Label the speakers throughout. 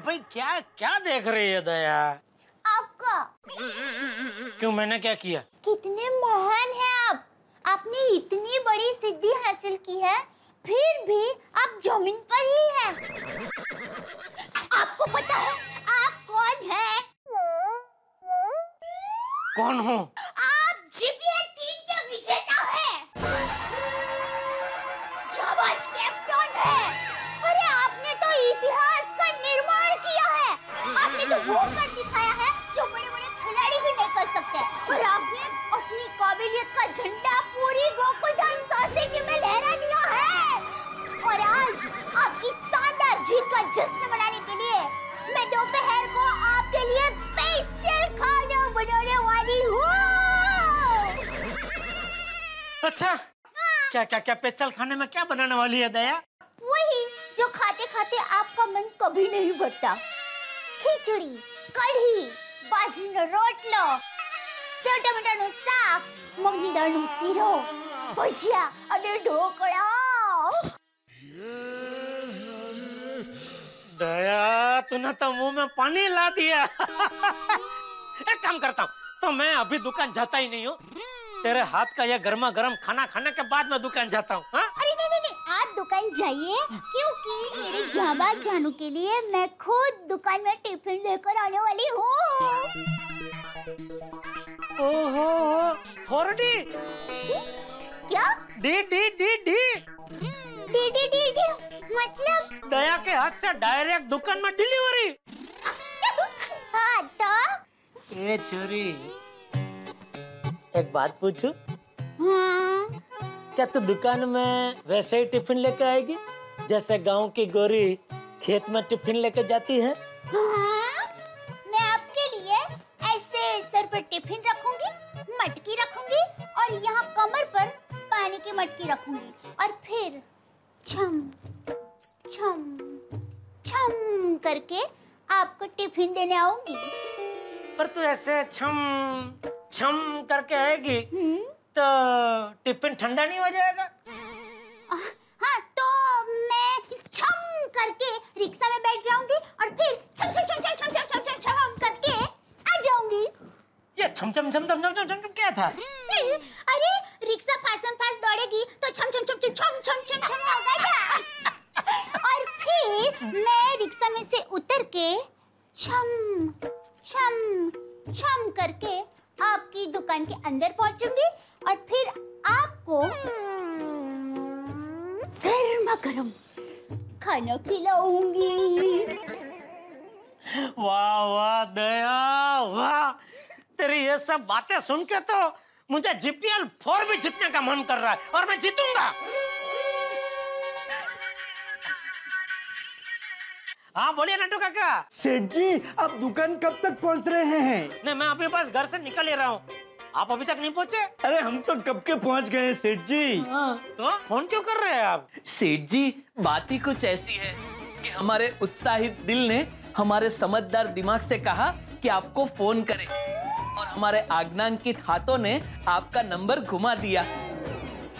Speaker 1: भाई क्या क्या देख रही है दया?
Speaker 2: आपका।
Speaker 1: क्यों मैंने क्या किया?
Speaker 2: दया
Speaker 1: तूने तो मुँह में पानी ला दिया। एक काम करता हूँ तो मैं अभी दुकान जाता ही नहीं हूँ। तेरे हाथ का यह गर्मा गर्म खाना खाने के बाद मैं दुकान जाता हूँ हाँ?
Speaker 2: अरे नहीं नहीं आप दुकान जाइए क्योंकि मेरे जाबा जानू के लिए मैं खुद दुकान में टिफ़िन लेकर आने वाली हूँ।
Speaker 1: ओहो फोर डी
Speaker 2: क्या?
Speaker 1: D D D D.
Speaker 2: D D D D. मतलब?
Speaker 1: दया के हाथ से डायरेक्ट दुकान में डिलीवरी
Speaker 2: हाँ तो?
Speaker 1: ए छोरी. एक बात पूछूँ?
Speaker 2: हाँ
Speaker 1: क्या तू दुकान में वैसे ही टिफ़िन लेके आएगी? जैसे गाँव की गोरी खेत में टिफ़िन लेके जाती है?
Speaker 2: ऐसे छम छम करके
Speaker 1: आएगी
Speaker 2: हम्म,
Speaker 1: तो टिफ़िन ठंडा नहीं हो जाएगा
Speaker 2: हाँ तो मैं छम करके रिक्शा में बैठ जाऊँगी और फिर छम छम छम छम छम छम छम छम करके आ जाऊँगी
Speaker 1: ये छम छम छम छम छम छम क्या था
Speaker 2: अरे रिक्शा फासम फास दौड़ेगी तो छम छम छम छम छम छम छम छम होगा क्या और फिर मैं रिक्शा में से उतर के छम छम छम करके आपकी दुकान के अंदर पहुंचूँगी और फिर आपको गर्मा गर्म खाना खिलाऊँगी।
Speaker 1: वाह वाह, दया, वाह। तेरी ये सब बातें सुन के तो मुझे जीपीएल फोर भी जीतने का मन कर रहा है और मैं जीतूँगा। हाँ बोलिए नटू काका।
Speaker 3: सेठ जी आप दुकान कब तक पहुँच रहे हैं?
Speaker 1: नहीं मैं अभी पास घर से निकल ले रहा हूँ। आप अभी तक नहीं पहुँचे?
Speaker 3: अरे हम तो कब के पहुँच गए हैं सेठ जी।
Speaker 1: तो फ़ोन क्यों कर रहे हैं आप?
Speaker 4: सेठ जी बात ही कुछ ऐसी है कि हमारे उत्साहित दिल ने हमारे समझदार दिमाग से कहा कि आपको फ़ोन करें। और हमारे आज्ञांकित हाथों ने आपका नंबर घुमा दिया।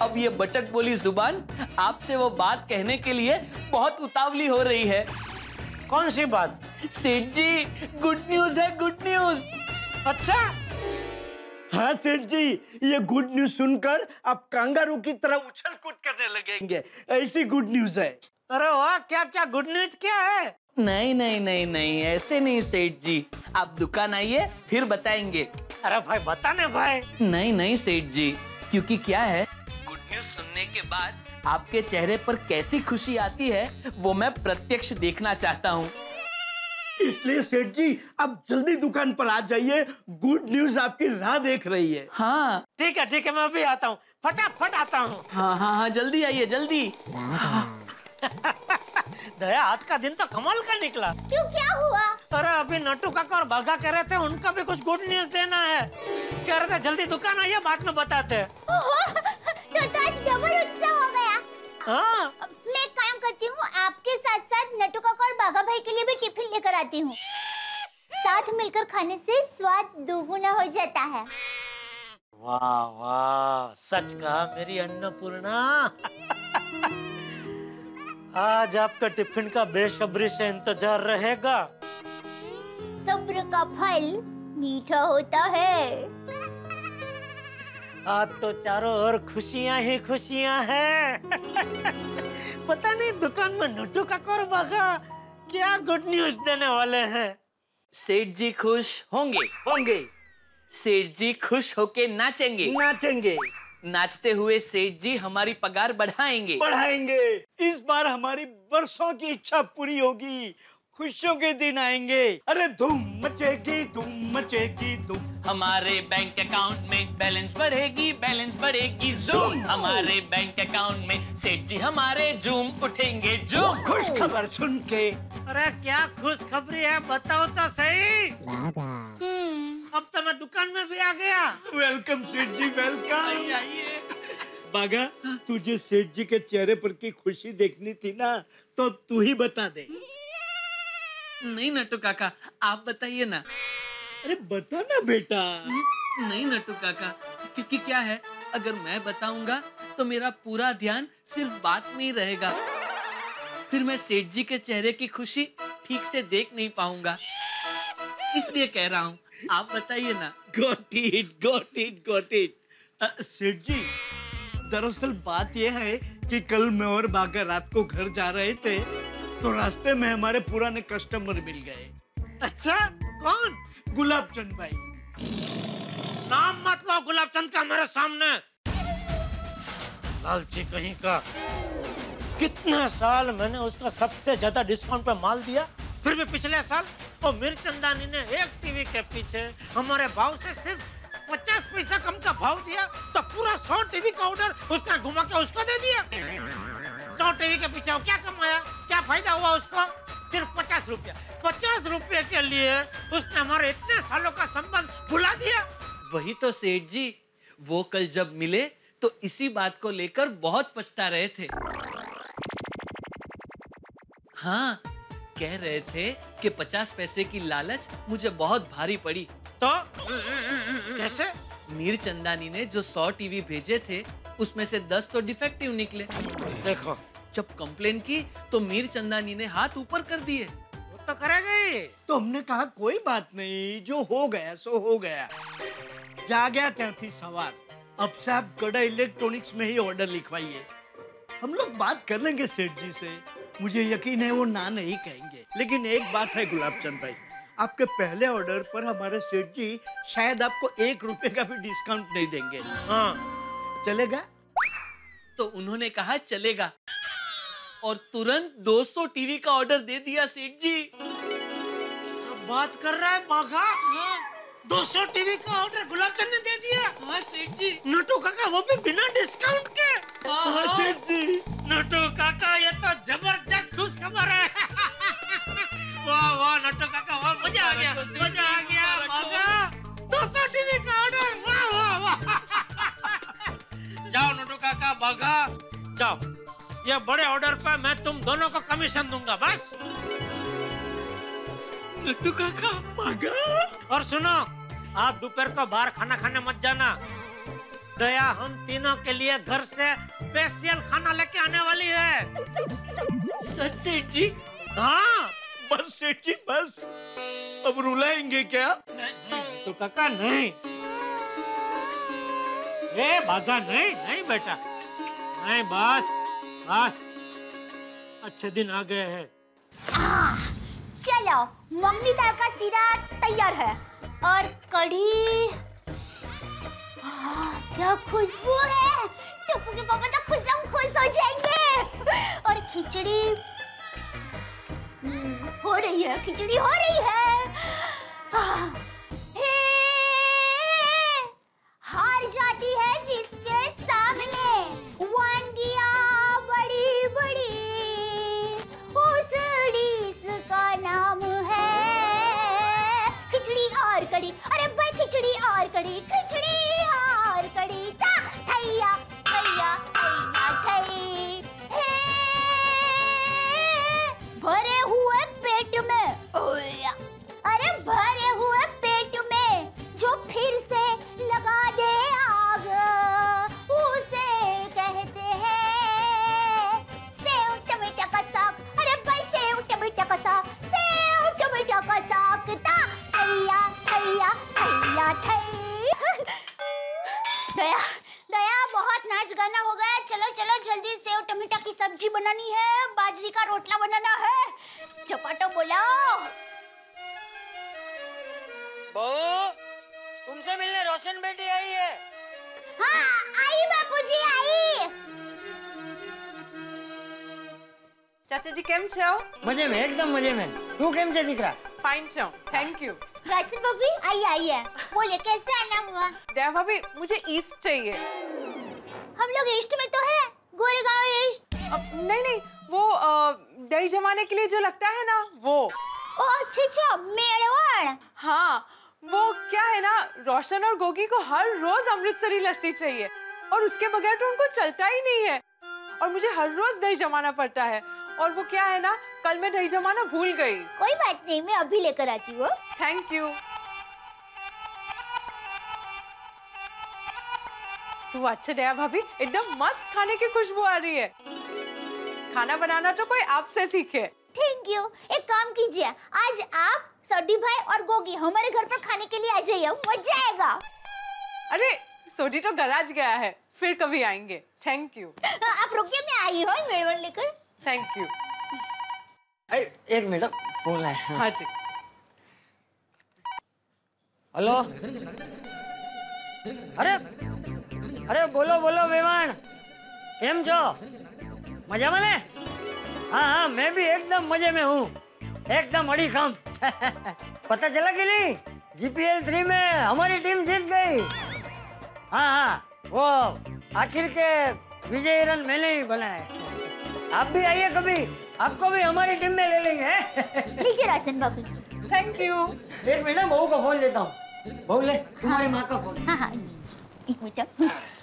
Speaker 4: अब ये बटक बोली ज़ुबान आपसे वो बात कहने के लिए बहुत उतावली हो रही है।
Speaker 1: कौन सी बात?
Speaker 4: सेठ जी गुड न्यूज़ है गुड न्यूज़
Speaker 1: अच्छा?
Speaker 3: हाँ सेठ जी ये गुड न्यूज़ सुनकर आप कांगारू की तरह उछल कूद करने लगेंगे। ऐसी गुड न्यूज़ है।
Speaker 1: अरे वाह क्या क्या गुड न्यूज़ क्या है?
Speaker 4: नहीं नहीं नहीं नहीं ऐसे नहीं सेठ जी। आप दुकान आइए फिर बताएँगे।
Speaker 1: अरे भाई बताने भाई।
Speaker 4: नहीं नहीं सेठ जी क्योंकि क्या है? गुड न्यूज़ सुनने के बाद आपके चेहरे पर कैसी खुशी आती है वो मैं प्रत्यक्ष देखना चाहता हूँ।
Speaker 3: इसलिए सेठ जी आप जल्दी दुकान पर आ जाइए। गुड न्यूज़ आपकी राह देख रही है।
Speaker 4: हाँ।
Speaker 1: ठीक है ठीक है मैं अभी आता हूँ। फटाफट आता हूँ।
Speaker 4: हाँ हाँ हाँ जल्दी आइए जल्दी।
Speaker 1: दया आज का दिन तो कमाल का निकला।
Speaker 2: क्यों क्या हुआ?
Speaker 1: अरे अभी नटू काका और बाघा कह रहे थे उनका भी कुछ गुड न्यूज़ देना है। कह रहे थे जल्दी दुकान आइए बाद में बताते
Speaker 2: तो तो, आज डबल उत्सव हो गया।
Speaker 1: हाँ।
Speaker 2: मैं काम करती हूँ आपके साथ साथ नटू काका और बाघा भाई के लिए भी टिफ़िन लेकर आती हूँ। साथ मिलकर खाने से स्वाद दोगुना हो जाता है।
Speaker 1: वाह वाह सच कहा मेरी अन्नपूर्णा। आज आपका टिफ़िन का बेसब्री से इंतज़ार रहेगा।
Speaker 2: सब्र का फल मीठा होता है।
Speaker 1: आज तो चारों ओर खुशियाँ ही खुशियाँ हैं। पता नहीं दुकान में नटू का और बागा क्या गुड न्यूज़ देने वाले हैं।
Speaker 4: सेठ जी खुश होंगे
Speaker 3: होंगे।
Speaker 4: सेठ जी खुश होके नाचेंगे।
Speaker 3: नाचेंगे।
Speaker 4: नाचते हुए सेठ जी हमारी पगार बढ़ाएँगे।
Speaker 3: बढ़ाएँगे। इस बार हमारी बरसों की इच्छा पूरी होगी। खुशियों के दिन आएँगे। अरे धूम मचेगी धूम मचेगी धूम।
Speaker 4: हमारे बैंक अकाउंट में बैलेंस बढ़ेगी बैलेंस बढ़ेगी जूम। हमारे बैंक अकाउंट में सेठ जी हमारे जूम उठेंगे जूम।
Speaker 3: खुश खबर सुन के।
Speaker 1: अरे क्या खुश खबरी है बताओ तो सही।
Speaker 2: हम्म,
Speaker 1: अब तो मैं दुकान में भी आ गया।
Speaker 3: वेलकम सेठ जी वेलकम बागा तुझे सेठ जी के चेहरे पर की खुशी देखनी थी ना तो तू ही बता दे।
Speaker 4: नहीं नटू काका आप बताइए ना।
Speaker 3: अरे बता ना बेटा।
Speaker 4: नहीं नटू काका क्योंकि क्या है? अगर मैं बताऊँगा तो मेरा पूरा ध्यान सिर्फ़ बात में ही रहेगा। फिर मैं सेठ जी के चेहरे की खुशी ठीक से देख नहीं पाऊँगा। इसलिए कह रहा हूँ आप बताइए ना।
Speaker 3: Got it got it got it Seth ji दरअसल बात यह है कि कल मैं और बागा रात को घर जा रहे थे तो रास्ते में हमारे पुराने कस्टमर मिल गए।
Speaker 1: अच्छा कौन?
Speaker 3: गुलाब चंद भाई।
Speaker 1: नाम मत लो गुलाब चंद का मेरे सामने। लालची कहीं का। कितने साल मैंने उसका सबसे ज़्यादा डिस्काउंट पे माल दिया। फिर भी पिछले साल वो मिर्चंदानी ने एक टीवी के पीछे हमारे भाव से सिर्फ़ पचास पैसा कम का भाव दिया तो पूरा सौ टीवी का ऑर्डर उसने घुमा के उसको दे दिया। सौ टीवी के पीछे क्या कमाया? क्या फ़ायदा हुआ उसको? सिर्फ़ पचास रुपया। पचास रुपये के लिए उसने हमारे इतने सालों का संबंध भुला दिया।
Speaker 4: वही तो सेठ जी, वो कल जब मिले तो इसी बात को लेकर बहुत पछता रहे थे। हाँ कह रहे थे कि पचास पैसे की लालच मुझे बहुत भारी पड़ी।
Speaker 1: तो? कैसे?
Speaker 4: मीर चंदानी ने जो सौ टीवी भेजे थे उसमें से दस तो डिफेक्टिव निकले।
Speaker 1: देखो।
Speaker 4: जब कंप्लेन की तो मीर चंदानी ने हाथ ऊपर कर दिए।
Speaker 1: वो तो करेगा ही
Speaker 3: तो हमने कहा कोई बात नहीं जो हो गया सो हो गया। जा गया क्या थी सवार। अब से आप गड़ा इलेक्ट्रॉनिक्स में ही ऑर्डर लिखवाइए। हम लोग बात कर लेंगे सेठ जी से। मुझे यकीन है वो ना नहीं कहेंगे। लेकिन एक बात है गुलाब चंद भाई आपके पहले ऑर्डर पर हमारे सेठ जी शायद आपको एक रुपए का भी डिस्काउंट नहीं देंगे।
Speaker 1: हाँ
Speaker 3: चलेगा?
Speaker 4: तो उन्होंने कहा चलेगा। और तुरंत 200 टीवी का ऑर्डर दे दिया सेठ जी।
Speaker 1: बात कर रहा है बाघा? 200 टीवी का ऑर्डर गुलाब चंद ने दे दिया?
Speaker 4: हाँ सेठ जी।
Speaker 1: नटू काका वो भी बिना डिस्काउंट के?
Speaker 3: हाँ सेठ जी
Speaker 1: नटू काका ये तो ज़बरदस्त खुश खबर है वाह वाह नटू काका वाह मज़ा आ गया मज़ा आ गया बाघा 200 टीवी का ऑर्डर वाह वाह वाह जाओ नटू काका बाघा जाओ ये बड़े ऑर्डर पे मैं तुम दोनों को कमीशन दूँगा बस
Speaker 4: लट्टू काका
Speaker 3: मगा
Speaker 1: और सुनो आप दोपहर को बाहर खाना खाने मत जाना दया हम तीनों के लिए घर से स्पेशल खाना लेके आने वाली है।
Speaker 4: सच सेठ जी
Speaker 1: हाँ।
Speaker 3: बस सेठ जी बस। अब रुलाएँगे क्या?
Speaker 1: नहीं तो काका नहीं। ए भागा नहीं नहीं बेटा। नहीं बस बस। अच्छे दिन आ गए हैं।
Speaker 2: चलो मम्मी दाल का सीरा तैयार है। और कढ़ी। क्या खुशबू है। टप्पू के पापा तो खुश हम खुश हो जाएँगे। और खिचड़ी। हम्म, हो रही है खिचड़ी हो रही है। हे, हार जाती है जिसके सामने। वांगिया बड़ी बड़ी। उस डिश का नाम है। खिचड़ी और कड़ी। अरे भाई खिचड़ी और कड़ी खिचड़ी में। अरे भरे हुए पेट में जो फिर से लगा दे आग, उसे कहते हैं अरे भाई, सेव टमेटा का साग, सेव टमेटा का साग था। थैया थैया थैया थैया गया। बहुत नाच गाना हो गया चलो चलो जल्दी सेव टमाटर की सब्जी बनानी है बाजरी का रोटला बनाना है चपाटो बोलाओ
Speaker 5: बहू तुमसे मिलने रोशन बेटी आई है
Speaker 2: हाँ आई बापूजी आई
Speaker 6: ચાચા જી કેમ છો
Speaker 5: मजे में एकदम मजे में तू केम से दिख रहा
Speaker 6: ફાઇન છો થેન્ક यू
Speaker 2: राशन भाभी आई आई है बोले कैसे आना हुआ
Speaker 6: दया भाभी मुझे ईस्ट चाहिए
Speaker 2: हम लोग ईस्ट में तो है गोरेगांव ईस्ट।
Speaker 6: नहीं नहीं वो दही जमाने के लिए जो लगता है ना वो।
Speaker 2: ओ अच्छा अच्छा मेड़वाड़
Speaker 6: हाँ वो क्या है ना रोशन और गोगी को हर रोज अमृतसरी लस्सी चाहिए और उसके बगैर तो उनको चलता ही नहीं है। और मुझे हर रोज दही जमाना पड़ता है और वो क्या है ना कल मैं दही जमाना भूल गई।
Speaker 2: कोई बात नहीं मैं अभी लेकर आती हूँ।
Speaker 6: थैंक यू अच्छा दया भाभी एकदम मस्त खाने की खुशबू आ रही है। खाना बनाना तो कोई आपसे सीखे।
Speaker 2: थैंक यू एक काम कीजिए आज आप सौडी भाई और गोगी हमारे घर पर खाने के लिए आ जाइए मज़ा आएगा।
Speaker 6: अरे सोडी तो गराज गया है फिर कभी आएँगे। थैंक यू
Speaker 2: आप रुकिए मैं आई हूँ मेड़वाड़ लेकर।
Speaker 6: थैंक यू
Speaker 5: एक मिनट फ़ोन आया।
Speaker 6: हाँ जी।
Speaker 5: हेलो? अरे अरे बोलो बोलो वेवाण केम छो मज़ा में हाँ हाँ मैं भी एकदम मज़े में हूँ एकदम अड़ी खम पता चला कि नहीं जीपीएल थ्री में हमारी टीम जीत गई हाँ हाँ वो आखिर के विजय रन मैंने ही बनाए आप भी आइए कभी आपको भी हमारी टीम में ले लेंगे
Speaker 2: लीजिए राशन भाभी
Speaker 6: थैंक यू
Speaker 5: एक मिनट बहू का फ़ोन लेता हूँ बहू ले तुम्हारी माँ का फ़ोन
Speaker 2: हाँ हाँ. एक मिनट. हाँ हाँ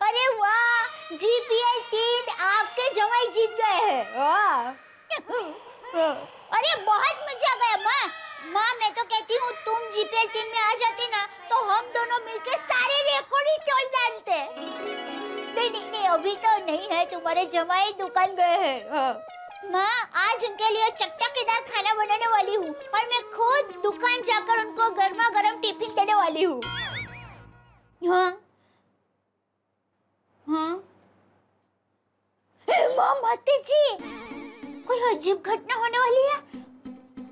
Speaker 2: अरे वाह जीपीएल तीन आपके जमाई जीत गए हैं अरे बहुत मज़ा गया माँ माँ मैं तो कहती हूँ तुम जीपीएल तीन में आ जाती ना तो हम दोनों मिलके सारे रिकॉर्ड ही तोड़ डालते नहीं नहीं अभी तो नहीं है तुम्हारे जमाई दुकान गए हाँ। माँ आज उनके लिए चटकेदार खाना बनाने वाली हूँ और मैं खुद दुकान जाकर उनको गर्मा गर्म टिफिन देने वाली हूँ हाँ हाँ ए, माँ माते जी कोई अजीब घटना होने वाली है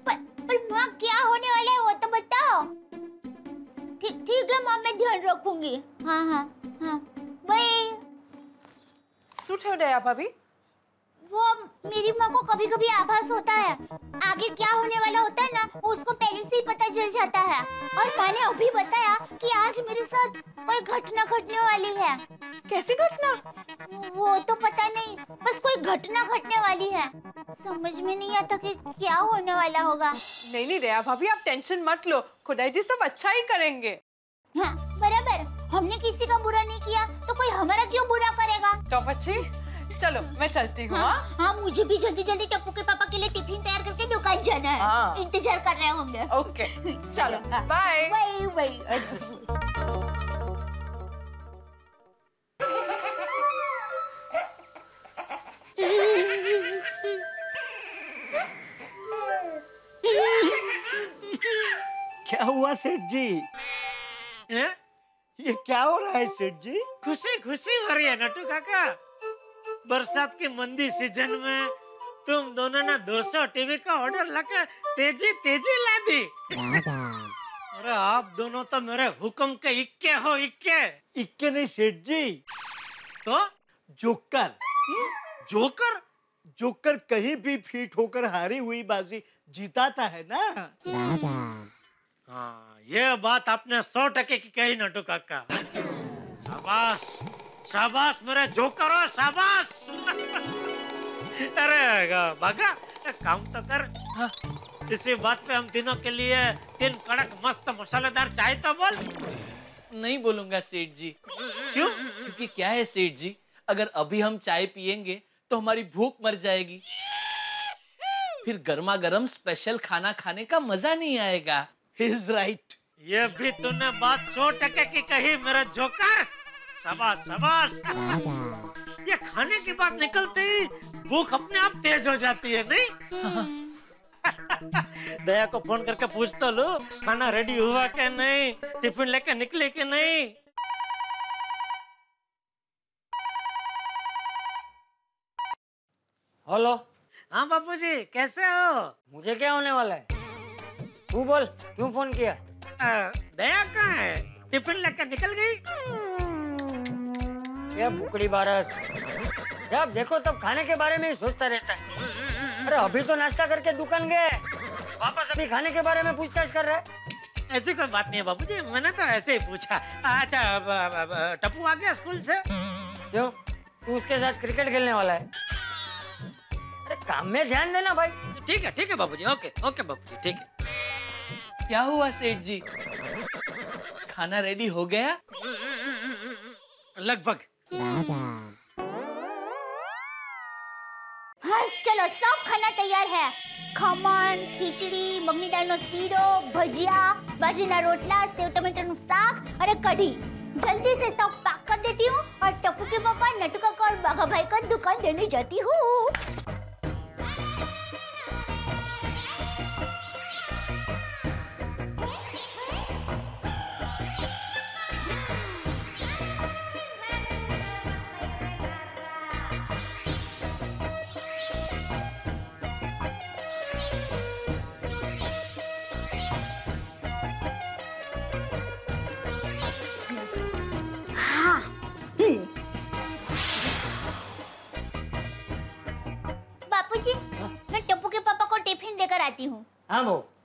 Speaker 2: पर, पर माँ क्या होने वाला है वो तो बताओ ठीक ठीक है माँ मैं ध्यान रखूंगी हाँ हाँ हाँ बाय
Speaker 6: શું થયું દયા ભાભી
Speaker 2: वो मेरी माँ को कभी कभी आभास होता है। आगे क्या होने वाला होता है ना उसको पहले से ही पता चल जाता है। और माँ ने अभी बताया कि आज मेरे साथ कोई घटना घटने वाली है।
Speaker 6: कैसी घटना?
Speaker 2: वो तो पता नहीं बस कोई घटना घटने वाली है। समझ में नहीं आता कि क्या होने वाला होगा।
Speaker 6: नहीं नहीं दया भाभी आप टेंशन मत लो। खुदाई जी सब अच्छा ही करेंगे।
Speaker 2: हाँ बराबर। हमने किसी का बुरा नहीं किया तो कोई हमारा क्यों बुरा करेगा?
Speaker 6: तो बच्ची चलो मैं चलती हूँ
Speaker 2: हाँ,
Speaker 6: हाँ?
Speaker 2: हाँ मुझे भी जल्दी जल्दी टप्पू के पापा के लिए टिफ़िन तैयार करके दुकान जाना है।
Speaker 6: हाँ।
Speaker 2: इंतज़ार कर रहे होंगे।
Speaker 6: ओके चलो बाय
Speaker 2: बाय बाय
Speaker 3: क्या हुआ सेठ जी?
Speaker 1: हैं?
Speaker 3: ये क्या हो रहा है सेठ जी?
Speaker 1: खुशी खुशी हो रही है नटू काका। बरसात की मंदी सीज़न में तुम दोनों ने 200 टीवी का ऑर्डर लगा तेज़ी तेज़ी ला दी। अरे आप दोनों तो मेरे हुक्म के इक्के हो इक्के।
Speaker 3: इक्के नहीं सेठ जी।
Speaker 1: तो
Speaker 3: जोकर।
Speaker 1: जोकर?
Speaker 3: जोकर कहीं भी फीट होकर हारी हुई बाजी जीताता है ना?
Speaker 1: हाँ ये बात आपने सौ टके की कही नटू काका शाबाश। शाबाश मेरे जोकर हो शाबाश। अरे बागा एक काम तो कर। हाँ, इसी बात पे हम तीनों के लिए तीन कड़क मस्त मसालेदार चाय तो बोल।
Speaker 4: नहीं बोलूँगा सेठ जी।
Speaker 1: क्यों?
Speaker 4: क्योंकि क्या है सेठ जी? अगर अभी हम चाय पियेंगे तो हमारी भूख मर जाएगी। फिर गर्मा गर्म स्पेशल खाना खाने का मज़ा नहीं आएगा।
Speaker 3: इज़ राइट
Speaker 1: ये भी तूने बात सौ टके की कही मेरा जोकर। शाबाश शाबाश। ये खाने की बात निकलते ही भूख अपने आप तेज हो जाती है नहीं? दया को फ़ोन करके पूछ तो लो खाना रेडी हुआ कि नहीं? टिफ़िन लेके निकले कि नहीं?
Speaker 5: हेलो।
Speaker 1: हाँ बापू जी कैसे हो?
Speaker 5: मुझे क्या होने वाला है? तू बोल क्यों फ़ोन किया?
Speaker 1: अ, दया कहाँ है? टिफ़िन लेकर निकल गई?
Speaker 5: ये बुकड़ी बारस। जब देखो तब खाने के बारे में ही सोचता रहता है। अरे अभी तो नाश्ता करके दुकान गए। वापस अभी खाने के बारे में पूछताछ कर रहा है।
Speaker 1: ऐसी कोई बात नहीं है बाबू जी मैंने तो ऐसे ही पूछा। अच्छा टप्पू आ गया स्कूल से?
Speaker 5: क्यों? तू उसके साथ क्रिकेट खेलने वाला है। अरे काम में ध्यान देना भाई।
Speaker 1: ठीक है ठीक है बाबू जी ओके ओके बाबू जी ठीक है।
Speaker 4: क्या हुआ सेठ जी? खाना रेडी हो गया?
Speaker 1: लगभग।
Speaker 2: बस चलो सब खाना तैयार है ખમણ ખીચડી મગની દાળનો શીરો ભજીયા બાજરીના રોટલા સેવ ટમેટાનું શાક અને કઢી जल्दी से सब पैक कर देती हूँ और टप्पू के पापा नटू काका और बाघा भाई को दुकान देने जाती हूँ हाँ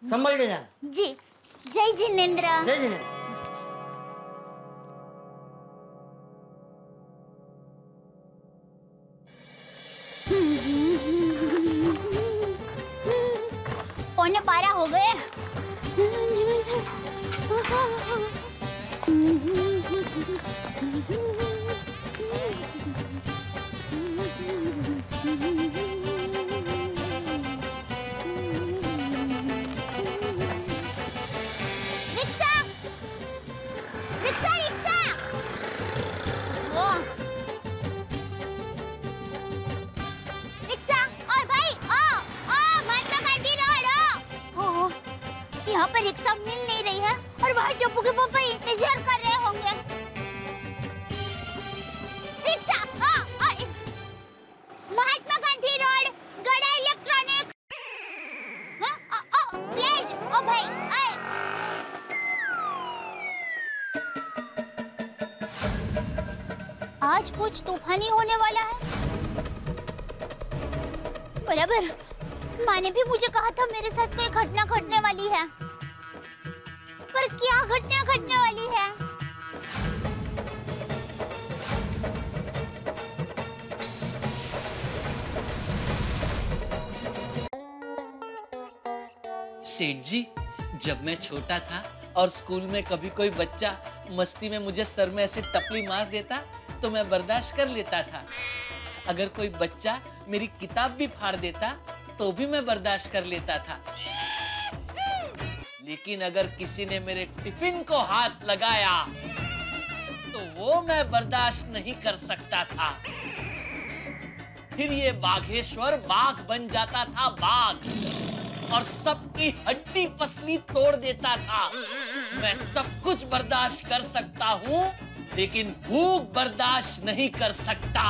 Speaker 5: संभल के जाना।
Speaker 2: जी। जय जिनेन्द्र।
Speaker 5: जय जी
Speaker 2: पौने बारह हो गए। रिक्शा
Speaker 4: छोटा था और स्कूल में कभी कोई बच्चा मस्ती में मुझे सर में ऐसे टपली मार देता तो मैं बर्दाश्त कर लेता था। अगर कोई बच्चा मेरी किताब भी फाड़ देता तो भी मैं बर्दाश्त कर लेता था। लेकिन अगर किसी ने मेरे टिफ़िन को हाथ लगाया तो वो मैं बर्दाश्त नहीं कर सकता था। फिर ये बाघेश्वर बाघ बन जाता था बाघ और सबकी हड्डी पसली तोड़ देता था। मैं सब कुछ बर्दाश्त कर सकता हूँ लेकिन भूख बर्दाश्त नहीं कर सकता।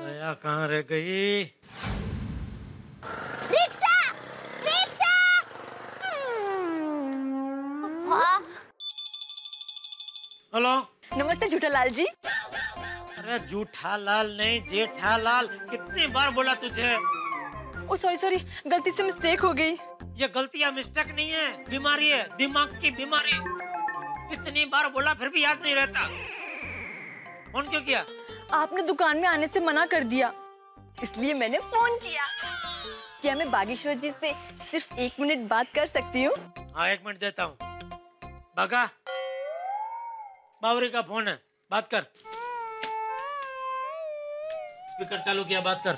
Speaker 1: दया कहाँ रह गई?
Speaker 2: रिक्शा! रिक्शा हाँ,
Speaker 1: हेलो।
Speaker 6: नमस्ते झूठालाल जी।
Speaker 1: अरे जूठा लाल नहीं जेठा लाल कितनी बार बोला तुझे?
Speaker 6: ओ सॉरी सॉरी गलती से मिस्टेक हो गई।
Speaker 1: ये गलतियाँ मिस्टेक नहीं है बीमारी है दिमाग की बीमारी। इतनी बार बोला फिर भी याद नहीं रहता। फ़ोन क्यों किया?
Speaker 6: आपने दुकान में आने से मना कर दिया। इसलिए मैंने फ़ोन किया। क्या मैं बागेश्वर जी से सिर्फ़ एक मिनट बात कर सकती हूँ?
Speaker 1: हाँ एक मिनट देता हूँ। बगा। बावरी का फ़ोन है बात कर। स्पीकर चालू किया बात कर।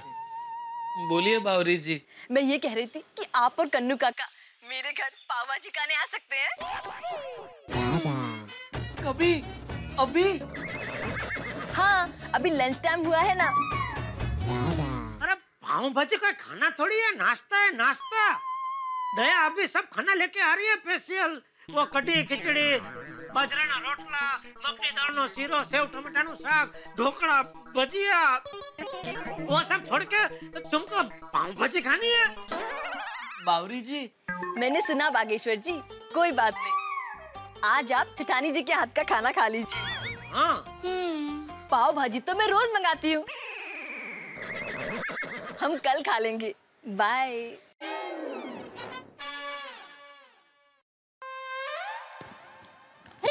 Speaker 4: बोलिए बावरी जी।
Speaker 6: मैं ये कह रही थी कि आप और कन्नू काका
Speaker 7: मेरे घर पाव भाजी खाने आ सकते हैं।
Speaker 4: कभी अभी?
Speaker 7: हाँ अभी लंच टाइम हुआ है ना।
Speaker 1: अरे पाव भाजी का खाना थोड़ी है नाश्ता है नाश्ता। दया अभी सब खाना लेके आ रही है स्पेशल वो कढ़ी खिचड़ी બાજરાના રોટલા મગની દાળનો શીરો સેવ ટમેટાનું શાક ઢોકળા ભજીયા वो सब छोड़ के तुमको पाव भाजी खानी है
Speaker 4: बावरी जी
Speaker 7: मैंने सुना बागेश्वर जी कोई बात नहीं आज आप ठठानी जी के हाथ का खाना खा लीजिए
Speaker 1: हाँ
Speaker 7: पाव भाजी तो मैं रोज मंगाती हूँ हम कल खा लेंगे बाय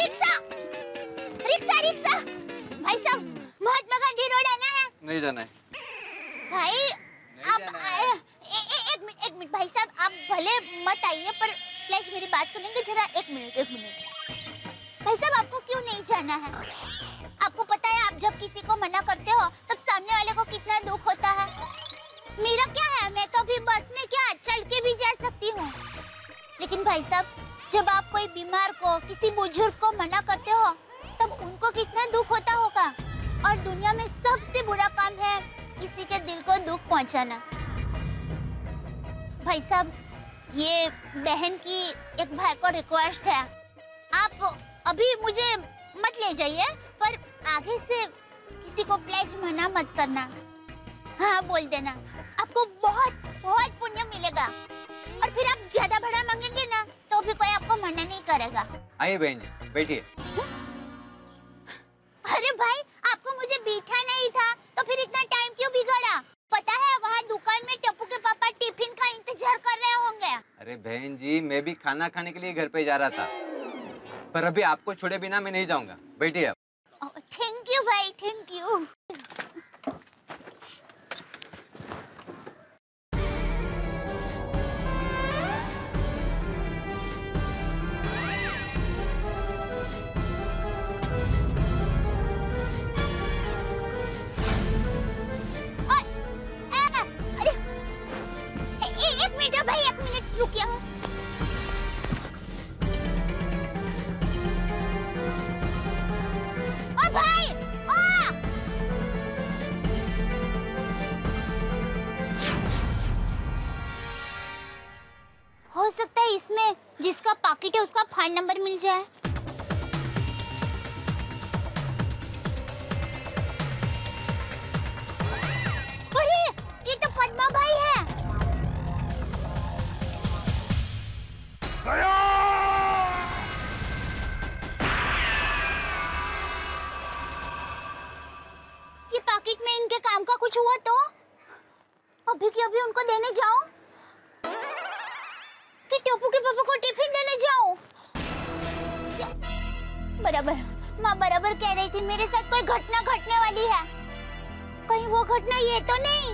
Speaker 2: रिक्शा। Rickshaw rickshaw. भाई साहब महात्मा गांधी रोड आना है
Speaker 8: नहीं जाना है।
Speaker 2: भाई आप आए- ए, ए, एक मिनट एक मिनट। भाई साहब आप भले मत आइए पर प्लीज़ मेरी बात सुनेंगे जरा। एक मिनट एक मिनट। भाई साहब आपको क्यों नहीं जाना है? आपको पता है आप जब किसी को मना करते हो तब सामने वाले को कितना दुख होता है। मेरा क्या है? मैं तो अभी बस में क्या चल के भी जा सकती हूँ? लेकिन भाई साहब जब आप कोई बीमार को, किसी बुज़ुर्ग को मना करते हो, तब उनको कितना दुख होता होगा? और दुनिया में सबसे बुरा काम है किसी के दिल को दुख पहुंचाना। भाई साहब, ये बहन की एक भाई को रिक्वेस्ट है। आप अभी मुझे मत ले जाइए, पर आगे से किसी को प्लेज मना मत करना। हाँ बोल देना। आपको बहुत बहुत पुण्य मिलेगा। और फिर आप ज़्यादा बड़ा मांगेंगे ना? तो भी कोई आपको मना नहीं करेगा।
Speaker 8: आइए बहन जी बैठिए।
Speaker 2: अरे भाई आपको मुझे बीठा नहीं था तो फिर इतना टाइम क्यों बिगड़ा? पता है वहाँ दुकान में टप्पू के पापा टिफ़िन का इंतज़ार कर रहे होंगे।
Speaker 8: अरे बहन जी मैं भी खाना खाने के लिए घर पे जा रहा था। पर अभी आपको छोड़े बिना मैं नहीं जाऊँगा। बैठिए आप।
Speaker 2: थैंक यू भाई थैंक यू भाई, ओ! हो सकता है इसमें जिसका पाकिट है उसका फाइन नंबर मिल जाए। अरे, ये तो पद्मा भाई है। ये पैकेट में इनके काम का कुछ हुआ तो? अभी की अभी उनको देने जाऊँ? कि टोपू के पापा को टिफ़िन देने जाऊँ? बराबर, माँ बराबर कह रही थी, मेरे साथ कोई घटना घटने वाली है। कहीं वो घटना ये तो नहीं।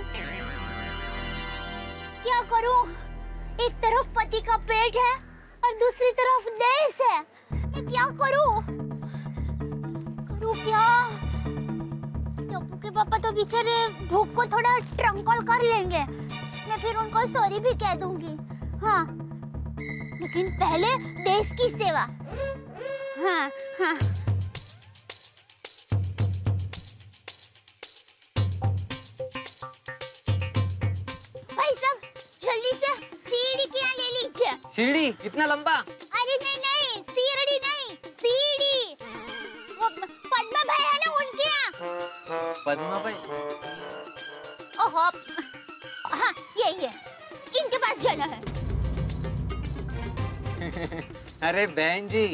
Speaker 2: क्या करूँ? एक तरफ़ पति का पेट है और दूसरी तरफ़ देश है। मैं क्या करूँ? करूँ क्या? टप्पू के पापा तो बेचारे भूख को थोड़ा ट्रंकल कर लेंगे। मैं फिर उनको सॉरी भी कह दूँगी। हाँ लेकिन पहले देश की सेवा। हाँ हाँ।
Speaker 8: सीढ़ी इतना लंबा?
Speaker 2: अरे नहीं नहीं सीढ़ी नहीं सीढ़ी। वो पद्मा भाई है ना उनके यहाँ?
Speaker 8: पद्मा भाई?
Speaker 2: ओहो हाँ यही है। इनके पास जाना है।
Speaker 8: अरे बहन जी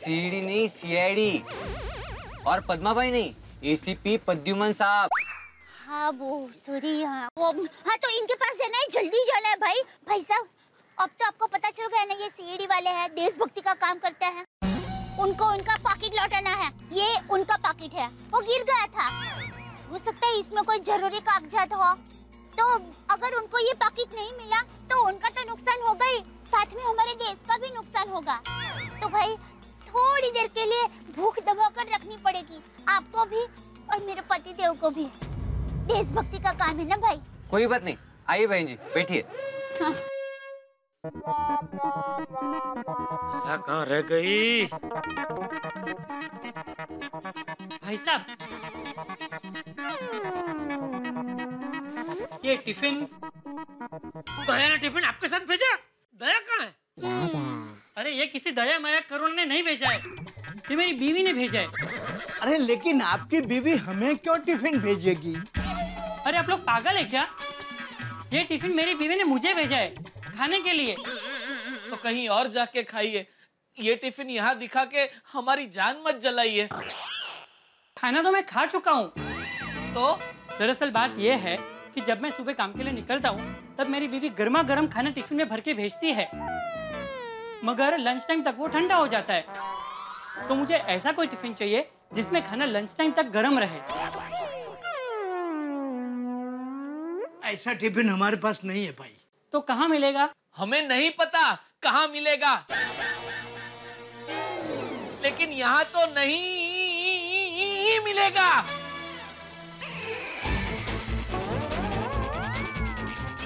Speaker 8: सीढ़ी नहीं सीआईडी और पद्मा भाई नहीं एसीपी पद्युमन साहब।
Speaker 2: हाँ वो सॉरी हाँ वो हाँ तो इनके पास जाना है जल्दी जाना है भाई। भाई साहब अब तो आपको पता चल गया ना ये सीढ़ी वाले हैं देशभक्ति का काम करते हैं। उनको उनका पाकिट लौटाना है ये उनका पाकिट है वो गिर गया था। हो सकता है इसमें कोई ज़रूरी कागजात हो। तो अगर उनको ये पाकिट नहीं मिला तो उनका तो नुकसान होगा ही साथ में हमारे देश का भी नुकसान होगा। तो भाई थोड़ी देर के लिए भूख दबा कर रखनी पड़ेगी आपको भी और मेरे पति देव को भी। देशभक्ति का काम है ना भाई?
Speaker 8: कोई बात नहीं आइए बहन जी बैठिए।
Speaker 2: हाँ।
Speaker 1: दया कहाँ रह गई?
Speaker 5: भाई साहब। ये टिफ़िन
Speaker 1: दया ने टिफ़िन आपके साथ भेजा? दया कहाँ है?
Speaker 5: अरे ये किसी दया माया करुण ने नहीं भेजा है। ये मेरी बीवी ने भेजा है।
Speaker 3: अरे लेकिन आपकी बीवी हमें क्यों टिफ़िन भेजेगी?
Speaker 5: अरे आप लोग पागल है क्या? ये टिफ़िन मेरी बीवी ने मुझे भेजा है। खाने के लिए।
Speaker 4: तो कहीं और जाके खाइए। ये टिफ़िन यहाँ दिखा के हमारी जान मत जलाइए।
Speaker 5: खाना तो मैं खा चुका हूँ।
Speaker 4: तो?
Speaker 5: दरअसल बात यह है कि जब मैं सुबह काम के लिए निकलता हूँ तब मेरी बीवी गर्मा गर्म खाना टिफ़िन में भर के भेजती है। मगर लंच टाइम तक वो ठंडा हो जाता है। तो मुझे ऐसा कोई टिफ़िन चाहिए जिसमें खाना लंच टाइम तक गर्म रहे।
Speaker 3: ऐसा टिफ़िन हमारे पास नहीं है भाई।
Speaker 5: तो कहाँ मिलेगा?
Speaker 4: हमें नहीं पता कहाँ मिलेगा। लेकिन यहाँ तो नहीं मिलेगा।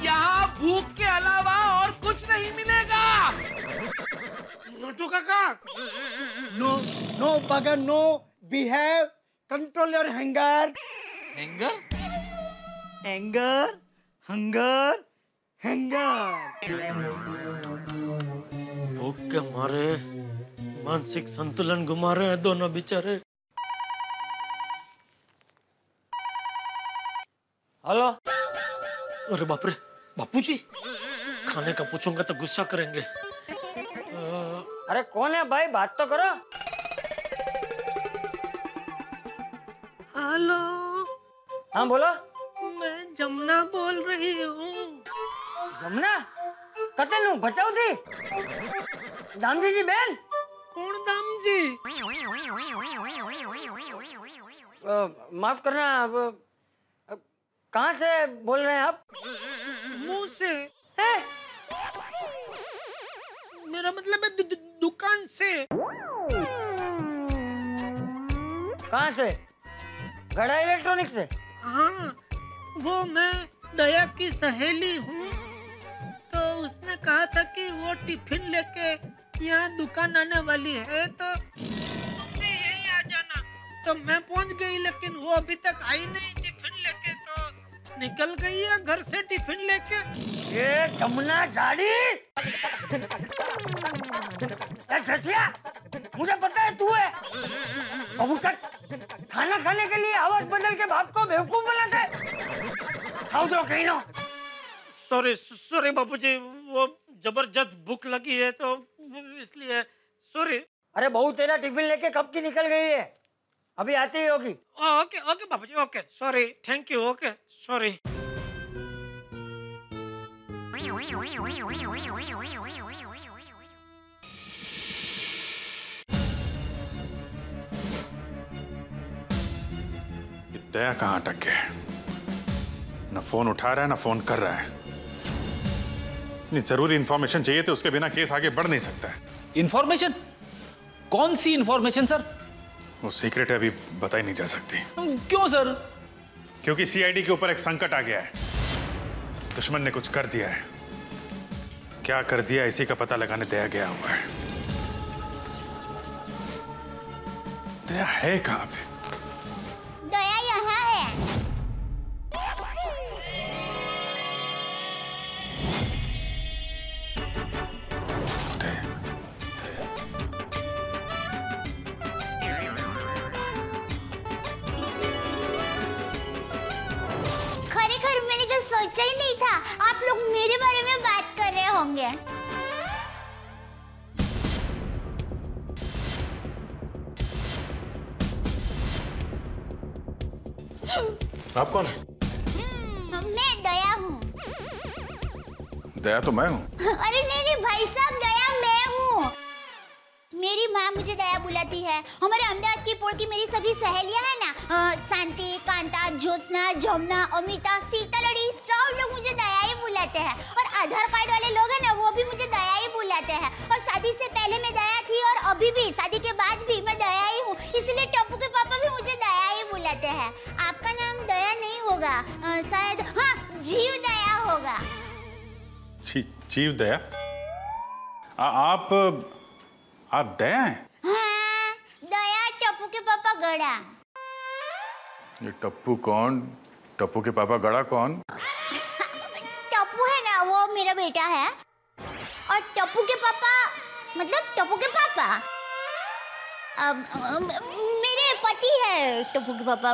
Speaker 4: यहाँ भूख के अलावा और कुछ नहीं मिलेगा।
Speaker 1: नोटू काका।
Speaker 3: No no bugger no behave control your hanger
Speaker 4: hanger
Speaker 3: anger hunger hanger.
Speaker 1: भूख के मारे मानसिक संतुलन गुमा रहे हैं दोनों बेचारे।
Speaker 5: हेलो?
Speaker 1: अरे बाप रे बापू जी खाने का पूछूँगा तो गुस्सा करेंगे। अ,
Speaker 5: अरे कौन है भाई? बात तो करो।
Speaker 1: हेलो?
Speaker 5: हाँ बोलो।
Speaker 1: मैं जमुना बोल रही हूँ।
Speaker 5: જમના કતેનું બચાવ थी दामजी जी बहन
Speaker 1: कौन दाम जी
Speaker 5: अ, माफ करना अब अ, कहाँ से बोल रहे हैं आप
Speaker 1: मुंह से
Speaker 5: हैं?
Speaker 1: मेरा मतलब है दु, दु, दुकान से
Speaker 5: कहाँ से गड़ा इलेक्ट्रॉनिक से
Speaker 1: हाँ वो मैं दया की सहेली हूँ तो उसने कहा था कि वो टिफ़िन लेके यहाँ दुकान आने वाली है तो तुम भी यही आ जाना। तो मैं पहुँच गई, लेकिन वो अभी तक आई नहीं टिफ़िन लेके तो निकल गई है घर से टिफ़िन लेके।
Speaker 5: ये जमुना झाड़ी? मुझे पता है तू है। खाना खाने के लिए आवाज़ बदल के बाप को बेवकूफ़ बनाते खाओ तो कहीं ना।
Speaker 1: सॉरी सॉरी बापूजी वो ज़बरदस्त भूख लगी है तो इसलिए सॉरी
Speaker 5: अरे बहू तेरा टिफ़िन लेके कब की निकल गई है? अभी आती ही होगी।
Speaker 1: Okay okay Bapuji okay sorry thank you okay sorry
Speaker 9: ये दया कहाँ अटक गया है? न फ़ोन उठा रहा है ना फ़ोन कर रहा है। इतनी ज़रूरी इंफॉर्मेशन चाहिए तो उसके बिना केस आगे बढ़ नहीं सकता है।
Speaker 10: इंफॉर्मेशन कौन सी इंफॉर्मेशन सर
Speaker 9: वो सीक्रेट है अभी बताई नहीं जा सकती।
Speaker 10: क्यों सर
Speaker 9: क्योंकि सीआईडी के ऊपर एक संकट आ गया है। दुश्मन ने कुछ कर दिया है। क्या कर दिया इसी का पता लगाने दया गया हुआ है। दया है कहाँ पे?
Speaker 2: लोग मेरे बारे में बात कर रहे होंगे।
Speaker 9: आप कौन है?
Speaker 2: मैं दया हूँ।
Speaker 9: दया तो मैं हूँ।
Speaker 2: अरे नहीं नहीं भाई साहब दया मैं हूँ। मेरी माँ मुझे दया बुलाती है। हमारे अहमदाबाद की पोल की मेरी सभी सहेलियाँ हैं ना? शांति कांता ज्योत्ना जमुना अमिता सीतालड़ी दया ही। और आधार कार्ड वाले लोग हैं ना वो भी मुझे दया ही बुलाते हैं। और शादी से पहले मैं दया थी और अभी भी शादी के बाद भी मैं दया ही हूँ। इसलिए टप्पू के पापा भी मुझे दया ही बुलाते हैं। आपका नाम दया नहीं होगा। शायद हाँ जीव दया होगा।
Speaker 9: जी जीव दया? आ, आप आप दया हैं?
Speaker 2: हाँ दया टप्पू के पापा गड़ा।
Speaker 9: ये टप्पू कौन? टप्पू के पापा गड़ा कौन?
Speaker 2: है वो मेरा बेटा है। और टप्पू के पापा मतलब टप्पू के पापा? अब मेरे पति है टप्पू के पापा।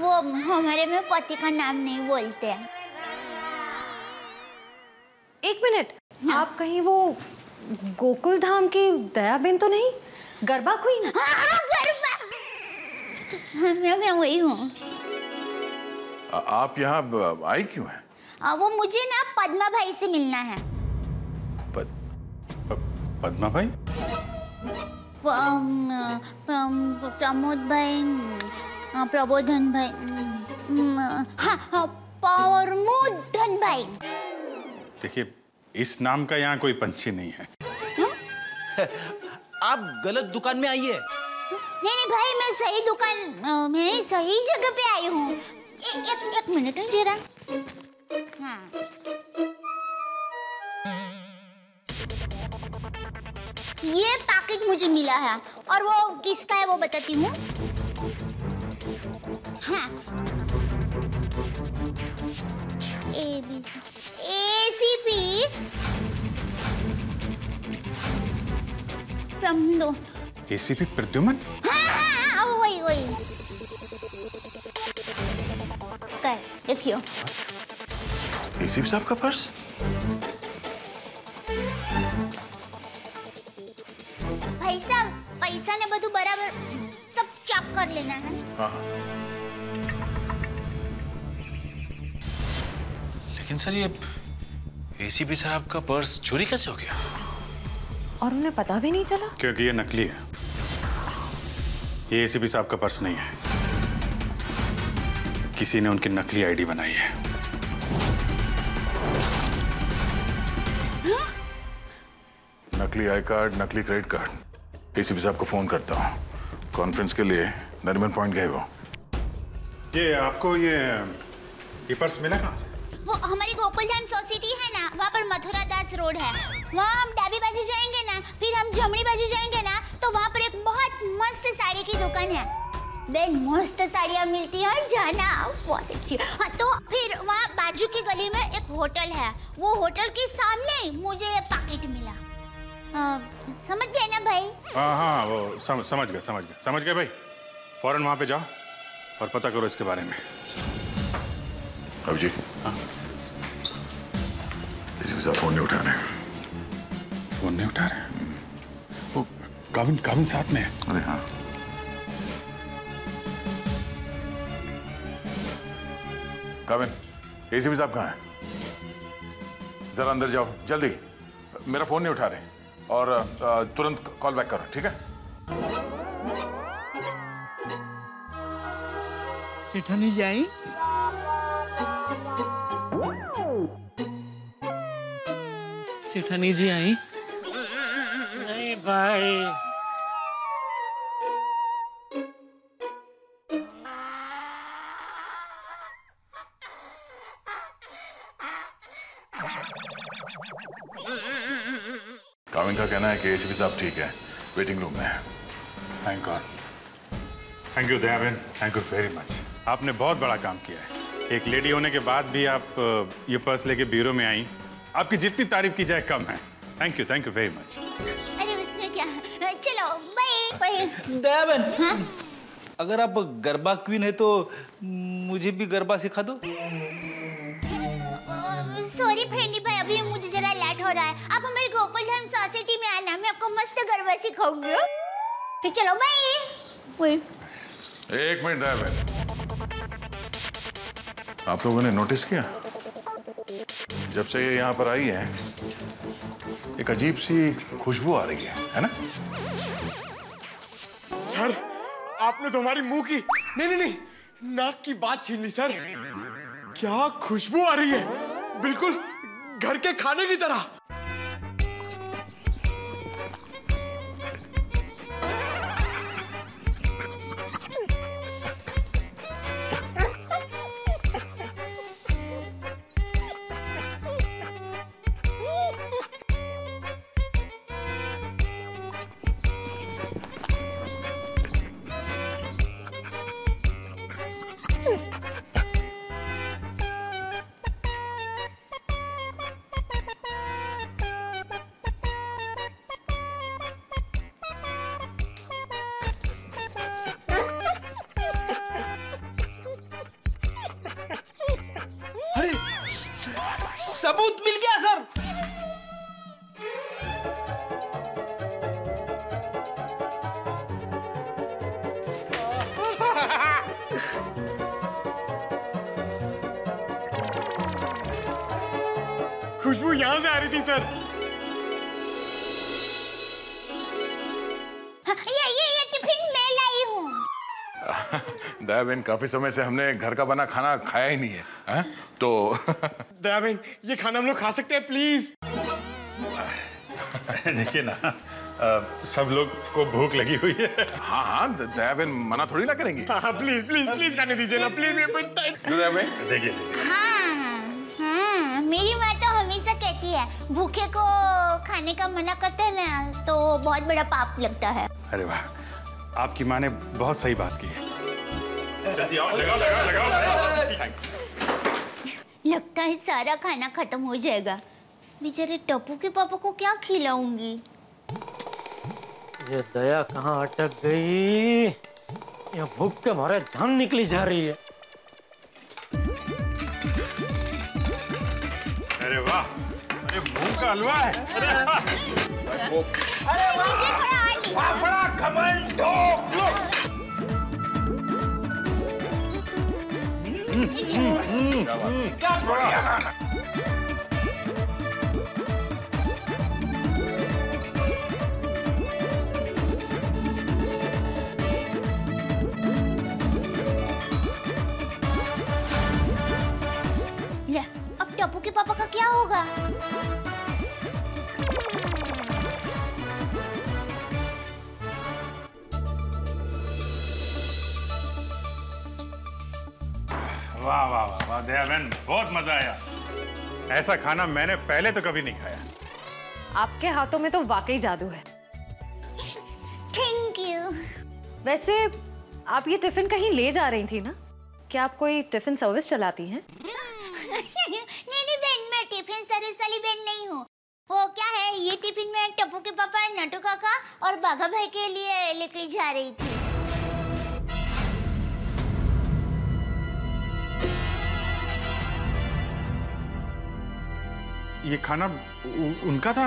Speaker 2: वो हमारे में पति का नाम नहीं बोलते। हैं
Speaker 11: एक मिनट हाँ। आप कहीं वो गोकुल धाम की दयाबेन तो नहीं? गरबा क्वीन?
Speaker 2: हाँ, हाँ, गरबा। हाँ, मैं मैं वही हूँ।
Speaker 9: आप यहाँ आई क्यों हैं?
Speaker 2: आ, वो मुझे ना पद्मा भाई से मिलना है।
Speaker 9: पद, प, पद्मा भाई?
Speaker 2: प्रमोद भाई प्रबोधन भाई हाँ हाँ प्रमोदन भाई।
Speaker 9: देखिए इस नाम का यहाँ कोई पंछी नहीं है।
Speaker 10: आप गलत दुकान में आइए।
Speaker 2: नहीं नहीं भाई मैं सही दुकान मैं सही जगह पे आई हूँ। ए- एक एक मिनट जरा। हाँ ये पैकेट मुझे मिला है और वो किसका है वो बताती हूँ? हाँ। A B A C P. दो
Speaker 9: एसीपी प्रद्युमन?
Speaker 2: हाँ हाँ हाँ वही वही। कर देखियो।
Speaker 9: एसीपी साहब का पर्स
Speaker 2: भाई साहब पैसा ने બધું બરાબર सब चेक कर लेना है
Speaker 9: हाँ
Speaker 10: लेकिन सर ये एसीपी साहब का पर्स चोरी कैसे हो गया
Speaker 11: और उन्हें पता भी नहीं चला
Speaker 9: क्योंकि ये नकली है ये एसीपी साहब का पर्स नहीं है किसी ने उनकी नकली आईडी बनाई है
Speaker 12: नकली आई कार्ड नकली क्रेडिट कार्ड। एसीपी साहब को फ़ोन करता हूँ। कॉन्फ्रेंस के लिए नरीमन पॉइंट गए वो।
Speaker 9: ये आपको ये ये पर्स मिला कहाँ से?
Speaker 2: वो हमारी गोकुलधाम सोसाइटी है ना वहाँ पर मथुरा दास रोड है। वहाँ हम डाबी बाजू जाएँगे ना फिर हम जमड़ी बाजू जाएँगे ना तो वहाँ पर एक बहुत मस्त साड़ी की दुकान है। बेन मस्त साड़ियाँ मिलती है जाना बहुत अच्छी। हाँ तो फिर वहाँ बाजू की गली में एक होटल है। वो होटल के सामने मुझे ये पैकेट आ, समझ गए ना भाई?
Speaker 9: हाँ हाँ वो सम, समझ गए समझ गए। समझ गए भाई? फ़ौरन वहाँ पे जाओ और पता करो इसके बारे में।
Speaker 12: अब जी। हाँ। एसीपी साहब फ़ोन नहीं उठा रहे
Speaker 9: फ़ोन नहीं उठा रहे वो काविन काविन साथ में है।
Speaker 12: अरे हाँ। काविन एसीपी साहब कहाँ हैं? जरा अंदर जाओ जल्दी। मेरा फ़ोन नहीं उठा रहे और तुरंत कॉल बैक करो ठीक है?
Speaker 3: सेठानी जी आई?
Speaker 4: सेठानी जी आई?
Speaker 1: नहीं भाई।
Speaker 12: काविन का कहना है कि एसीपी साहब ठीक है। वेटिंग रूम में है।
Speaker 9: Thank God thank you Dayaben thank you very much आपने बहुत बड़ा काम किया है। एक लेडी होने के बाद भी आप ये पर्स लेके ब्यूरो में आई। आपकी जितनी तारीफ़ की जाए कम है। Thank you thank you very much
Speaker 2: अरे उसमें क्या? चलो बाय बाय
Speaker 10: दयाबेन अगर आप गरबा क्वीन है तो मुझे भी गरबा सिखा दो।
Speaker 2: सॉरी फ्रेंडी भाई अभी मुझे जरा लेट हो रहा है। सोसाइटी में आना मैं आपको मस्त गरबा सिखाऊँगी। हाँ? तो चलो बाय
Speaker 12: एक मिनट दयाबेन आप लोगों ने नोटिस किया? जब से ये यहाँ पर आई है एक अजीब सी खुशबू आ रही है है ना?
Speaker 13: सर आपने तो हमारी मुँह की नहीं नहीं नहीं नाक की बात छीन ली सर। क्या खुशबू आ रही है? बिल्कुल घर के खाने की तरह।
Speaker 12: दया बहन काफ़ी समय से हमने घर का बना खाना खाया ही नहीं है, है? तो
Speaker 13: दया बहन ये खाना हम लोग खा सकते हैं प्लीज़
Speaker 9: देखिए ना अ, सब लोग को भूख लगी हुई है।
Speaker 12: हाँ हाँ द- दया बहन मना थोड़ी ना करेंगी?
Speaker 13: हाँ प्लीज़ प्लीज़ प्लीज़ खाने दीजिए ना प्लीज़ मेरे को इतना
Speaker 12: दया बहन
Speaker 9: देखिए देखिए।
Speaker 2: हाँ हाँ मेरी माँ तो हमेशा कहती है भूखे को खाने का मना करते हैं ना तो बहुत बड़ा पाप लगता है।
Speaker 9: अरे वाह आपकी माँ ने बहुत सही बात की है। जल्दी आओ लगाओ लगाओ लगाओ थैंक्स
Speaker 2: लगता है सारा खाना खत्म हो जाएगा। बेचारे टप्पू के पापा को क्या खिलाऊँगी?
Speaker 1: ये दया कहाँ अटक गई? ये भूख के मारे जान निकली जा रही है।
Speaker 9: अरे वाह अरे मूंग का हलवा है। अरे वाह।
Speaker 3: अरे फाफड़ा खमन ढोक ले।
Speaker 2: अब टप्पू के पापा का क्या होगा?
Speaker 9: वाह वाह वाह वाह दया बहन बहुत मज़ा आया। ऐसा खाना मैंने पहले तो कभी नहीं खाया।
Speaker 11: आपके हाथों में तो वाकई जादू है।
Speaker 2: थैंक यू
Speaker 11: वैसे आप ये टिफ़िन कहीं ले जा रही थी ना? क्या आप कोई टिफ़िन सर्विस चलाती हैं?
Speaker 2: नहीं नहीं बहन मैं टिफ़िन सर्विस वाली बहन नहीं हूँ। वो क्या है ये टिफ़िन मैं टप्पू के पापा नटू काका और बाघा भाई के लिए लेके जा रही थी।
Speaker 9: ये खाना उ, उनका था?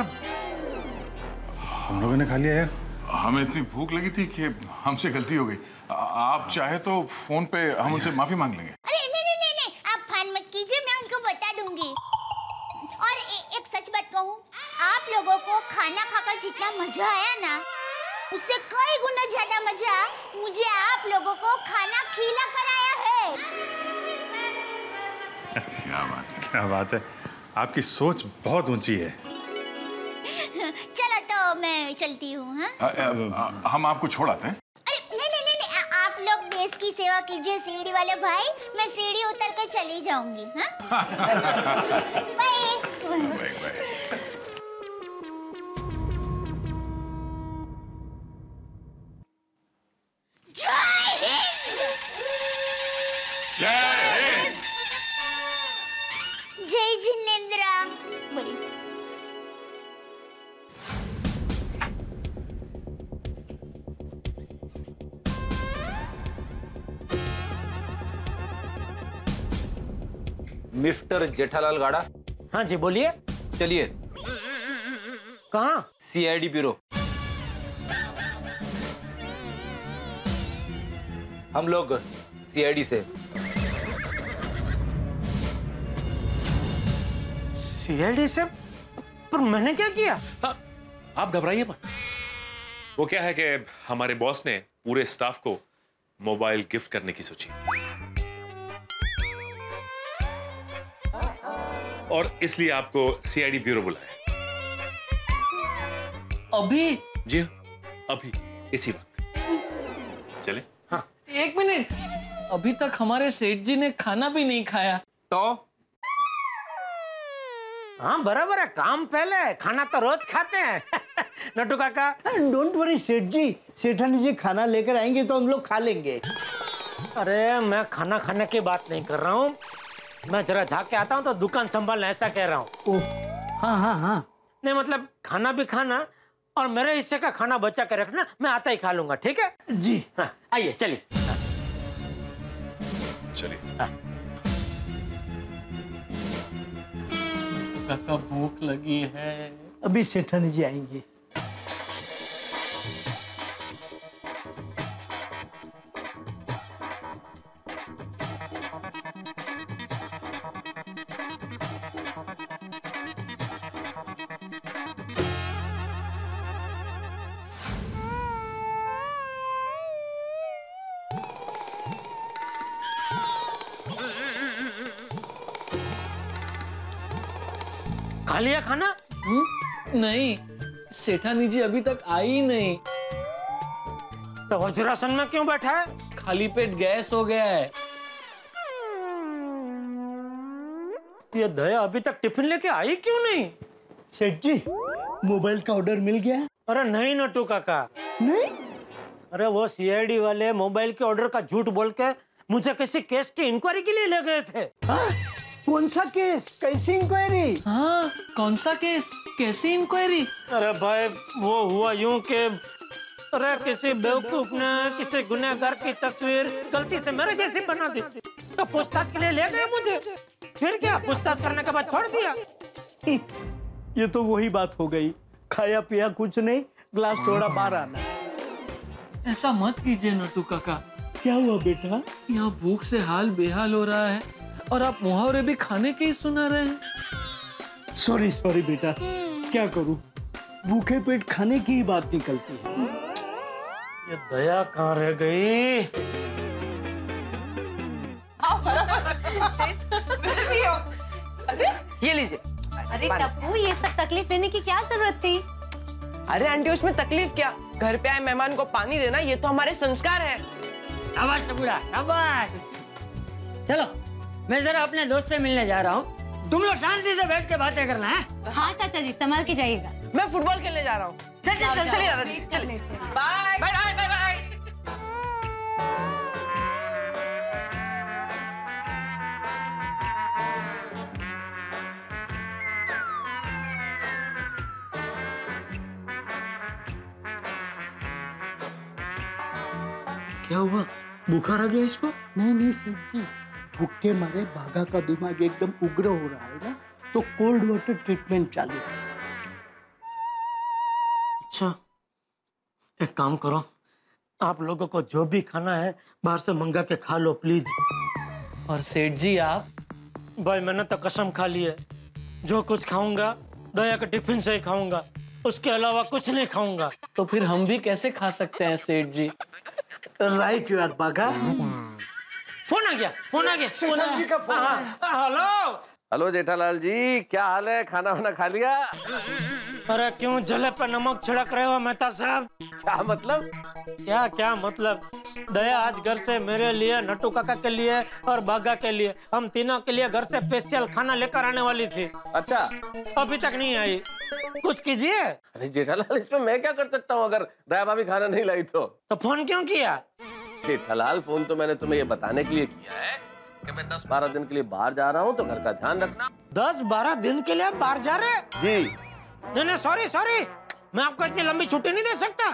Speaker 9: हम लोगों ने खा लिया यार।
Speaker 12: हमें इतनी भूख लगी थी कि हमसे गलती हो गई। आप चाहे तो फ़ोन पे हम उनसे माफ़ी मांग लेंगे।
Speaker 2: अरे नहीं नहीं नहीं नहीं आप फान मत कीजिए मैं उनको बता दूँगी। और ए, एक सच बात कहूँ आप लोगों को खाना खाकर जितना मज़ा आया ना उससे कई गुना ज़्यादा मज़ा मुझे आप लोगों को खाना खिला कर आया है।
Speaker 12: क्या बात है।
Speaker 9: क्या बात है? आपकी सोच बहुत ऊँची है।
Speaker 2: चलो तो मैं चलती हूँ हाँ?
Speaker 12: हम आपको छोड़ आते हैं।
Speaker 2: अरे नहीं नहीं नहीं, नहीं आप लोग देश की सेवा कीजिए सीढ़ी वाले भाई। मैं सीढ़ी उतर कर चली जाऊँगी
Speaker 10: मिस्टर जेठालाल गाड़ा।
Speaker 1: हाँ जी बोलिए।
Speaker 10: चलिए।
Speaker 1: कहाँ?
Speaker 10: CID bureau. हम लोग सीआईडी से।
Speaker 1: सीआईडी से? पर मैंने क्या किया?
Speaker 14: हाँ, आप घबराइए मत। वो क्या है कि हमारे बॉस ने पूरे स्टाफ को मोबाइल गिफ्ट करने की सोची। और इसलिए आपको सीआईडी ब्यूरो बुलाया
Speaker 4: अभी?
Speaker 14: जी हाँ अभी इसी वक्त। चले। हाँ।
Speaker 4: एक मिनट। अभी तक हमारे सेठ जी ने खाना भी नहीं खाया।
Speaker 10: तो?
Speaker 1: हाँ बराबर है काम पहले खाना तो रोज खाते हैं। नटू काका।
Speaker 3: डोंट वरी सेठ जी। सेठानी जी खाना लेकर आएँगे तो हम लोग खा लेंगे।
Speaker 1: अरे मैं खाना खाने की बात नहीं कर रहा हूँ। मैं जरा जाके आता हूँ तो दुकान संभालना ऐसा कह रहा हूँ।
Speaker 3: हाँ हाँ हाँ।
Speaker 1: नहीं मतलब खाना भी खाना और मेरे हिस्से का खाना बचा के रखना मैं आता ही खा लूँगा ठीक है?
Speaker 3: जी।
Speaker 1: हाँ आइए चलिए।
Speaker 14: चलिए।
Speaker 4: काका भूख लगी है।
Speaker 3: अभी सेठानी जी आएँगे।
Speaker 4: नहीं सेठानी जी अभी तक आई नहीं।
Speaker 1: तो वज्रासन में क्यों बैठा है?
Speaker 4: खाली पेट गैस हो गया है।
Speaker 1: ये दया अभी तक टिफ़िन लेके आई क्यों नहीं?
Speaker 3: सेठ जी मोबाइल का ऑर्डर मिल गया
Speaker 1: अरे नहीं नटू काका।
Speaker 3: नहीं?
Speaker 1: अरे वो सीआईडी वाले मोबाइल के ऑर्डर का झूठ बोल के मुझे किसी केस की इंक्वायरी के लिए ले गए थे।
Speaker 3: हाँ? कौन सा केस? कैसी इंक्वायरी
Speaker 4: हाँ कौन सा केस? कैसी इंक्वायरी
Speaker 1: अरे भाई वो हुआ यूँ कि अरे किसी बेवकूफ़ ने किसी गुनहगार की तस्वीर गलती से मेरे जैसी बना दी। तो पूछताछ के लिए ले गए मुझे। फिर क्या? पूछताछ करने के बाद छोड़ दिया।
Speaker 3: ये तो वही बात हो गई। खाया पिया कुछ नहीं ग्लास थोड़ा बाहर आना।
Speaker 4: ऐसा मत कीजिए नटू काका।
Speaker 3: क्या हुआ बेटा?
Speaker 4: यहाँ भूख से हाल बेहाल हो रहा है और आप मुहावरे भी खाने के ही सुना रहे हैं।
Speaker 3: सॉरी सॉरी बेटा। क्या करूँ? भूखे पेट खाने की ही बात निकलती है।
Speaker 1: ये दया कहाँ रह गई?
Speaker 15: ये लीजिए।
Speaker 11: अरे टप्पू ये सब तकलीफ़ लेने की क्या ज़रूरत थी?
Speaker 15: अरे आंटी उसमें तकलीफ़ क्या? घर पे आए मेहमान को पानी देना ये तो हमारे संस्कार है।
Speaker 5: शाबाश टपुड़ा शाबाश। चलो मैं जरा अपने दोस्त से मिलने जा रहा हूँ। तुम लोग शांति से बैठ के बातें करना है?
Speaker 11: हाँ चाचा जी संभाल के जाइएगा।
Speaker 15: मैं फुटबॉल खेलने जा रहा हूँ।
Speaker 5: चल चल चल
Speaker 15: चलिए bye bye bye bye bye
Speaker 3: क्या हुआ? बुखार आ गया इसको? नहीं नहीं सेठ भूख मारे भागा का दिमाग एकदम उग्र हो रहा है ना तो कोल्ड वाटर ट्रीटमेंट चालू है।
Speaker 1: अच्छा एक काम करो आप लोगों को जो भी खाना है बाहर से मंगा के खा लो प्लीज़
Speaker 4: और सेठ जी आप?
Speaker 1: भाई मैंने तो कसम खा ली है। जो कुछ खाऊँगा दया के टिफ़िन से ही खाऊँगा उसके अलावा कुछ नहीं खाऊँगा।
Speaker 4: तो फिर हम भी कैसे खा सकते हैं सेठ जी?
Speaker 3: राइट यार बागा
Speaker 1: फ़ोन आ गया फ़ोन आ गया फ़ोन आ
Speaker 3: जी का फ़ोन
Speaker 1: हाँ, हाँ, हेलो
Speaker 16: हेलो जेठालाल जी क्या हाल है? खाना वाना खा लिया?
Speaker 1: अरे क्यों जले पे नमक छिड़क रहे हो मेहता साहब?
Speaker 16: क्या मतलब?
Speaker 1: क्या क्या मतलब? दया आज घर से मेरे लिए नटू काका के लिए और बागा के लिए। हम तीनों के लिए घर से स्पेशल खाना लेकर आने वाली थी।
Speaker 16: अच्छा।
Speaker 1: अभी तक नहीं आई। कुछ कीजिए।
Speaker 16: अरे जेठालाल इसमें मैं क्या कर सकता हूँ अगर दया भाभी खाना नहीं लाई तो?
Speaker 1: तो फ़ोन क्यों किया?
Speaker 16: जेठालाल फ़ोन तो मैंने तुम्हें ये बताने के लिए किया है कि मैं दस बारह दिन के लिए बाहर जा रहा हूँ तो घर का ध्यान रखना।
Speaker 1: दस बारह दिन के लिए बाहर जा रहे
Speaker 16: जी।
Speaker 1: नहीं नहीं सॉरी सॉरी मैं आपको इतनी लंबी छुट्टी नहीं दे सकता।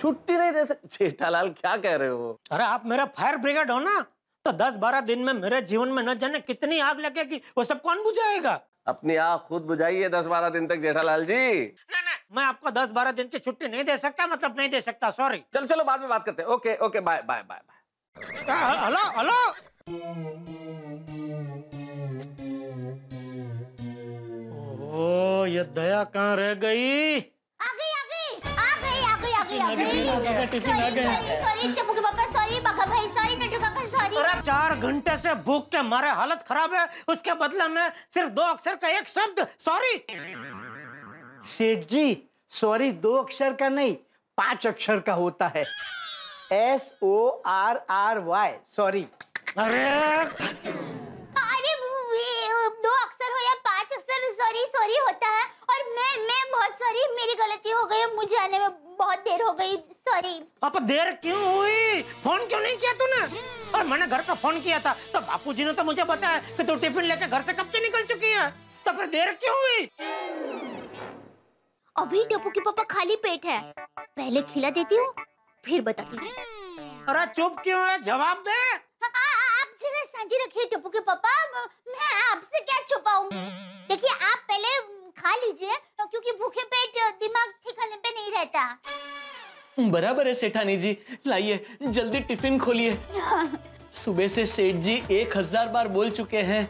Speaker 16: छुट्टी नहीं दे सकते जेठालाल क्या कह रहे हो?
Speaker 1: अरे आप मेरा फायर ब्रिगेड हो ना तो दस बारह दिन में मेरे जीवन में न जाने कितनी आग लगेगी वो सब कौन बुझाएगा?
Speaker 16: अपनी आग खुद बुझाइए दस बारह दिन तक जेठालाल जी।
Speaker 1: मैं आपको दस बारह दिन की छुट्टी नहीं दे सकता मतलब नहीं दे सकता सॉरी
Speaker 16: चलो चलो बाद में बात करते हैं। Okay okay bye bye bye bye
Speaker 1: hello hello. ओ ये दया कहाँ रह गई? चार घंटे से भूख के मारे हालत खराब है। उसके बदले में सिर्फ़ दो अक्षर का एक शब्द सॉरी
Speaker 3: सेठ जी सॉरी दो अक्षर का नहीं पाँच अक्षर का होता है। S O R R Y sorry
Speaker 1: अरे!
Speaker 2: अरे दो अक्षर हो या पाँच अक्षर सॉरी सॉरी होता है। और मैं मैं बहुत सॉरी मेरी गलती हो गई मुझे आने में बहुत देर हो गई सॉरी
Speaker 1: अब देर क्यों हुई? फ़ोन क्यों नहीं किया तूने? और मैंने घर पे फ़ोन किया था तो बापूजी ने तो मुझे बताया कि तू टिफ़िन लेके घर से कब की निकल चुकी है? तो फिर देर क्यों हुई?
Speaker 2: अभी टप्पू के पापा खाली पेट है। पहले खिला देती हूँ फिर बताती हूँ।
Speaker 1: अरे चुप क्यों है? जवाब दे।
Speaker 2: आ, आ, आप जरा शांति रखिए टप्पू के पापा। मैं आपसे क्या छुपाऊँगी देखिए आप पहले खा लीजिए क्योंकि भूखे पेट दिमाग ठिकाने पे नहीं रहता।
Speaker 4: बराबर है सेठानी जी। लाइए जल्दी टिफ़िन खोलिए। सुबह से सेठ जी एक हज़ार बार बोल चुके हैं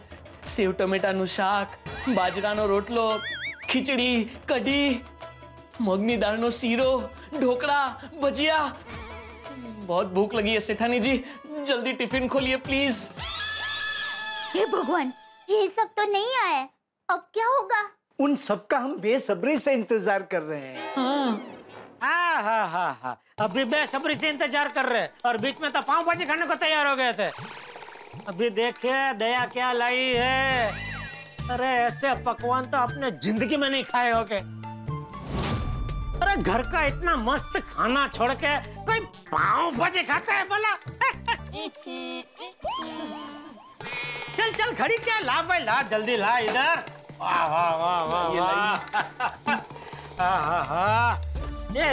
Speaker 4: सेव टमेटा नु शाक बाजरा नो रोटलो खिचड़ी कढ़ी। મગની દાળનો શીરો ઢોકળા ભજીયા बहुत भूख लगी है सेठानी जी जल्दी टिफिन खोलिए प्लीज
Speaker 2: हे भगवान ये सब तो नहीं आया अब क्या होगा
Speaker 3: उन सबका हम बेसब्री से इंतजार कर रहे हैं
Speaker 1: हाँ हाँ हाँ हाँ अभी बेसब्री से इंतजार कर रहे हैं और बीच में तो पाव भाजी खाने को तैयार हो गए थे अभी देखिए दया क्या लाई है अरे ऐसे पकवान तो आपने जिंदगी में नहीं खाए होगे अरे घर का इतना मस्त खाना छोड़ के कोई पाव भाजी खाता है बोला चल चल खड़ी क्या ला भाई ला जल्दी ला इधर। वाह वाह वाह वाह
Speaker 4: ये
Speaker 1: वाह। हाँ हाँ हाँ। ये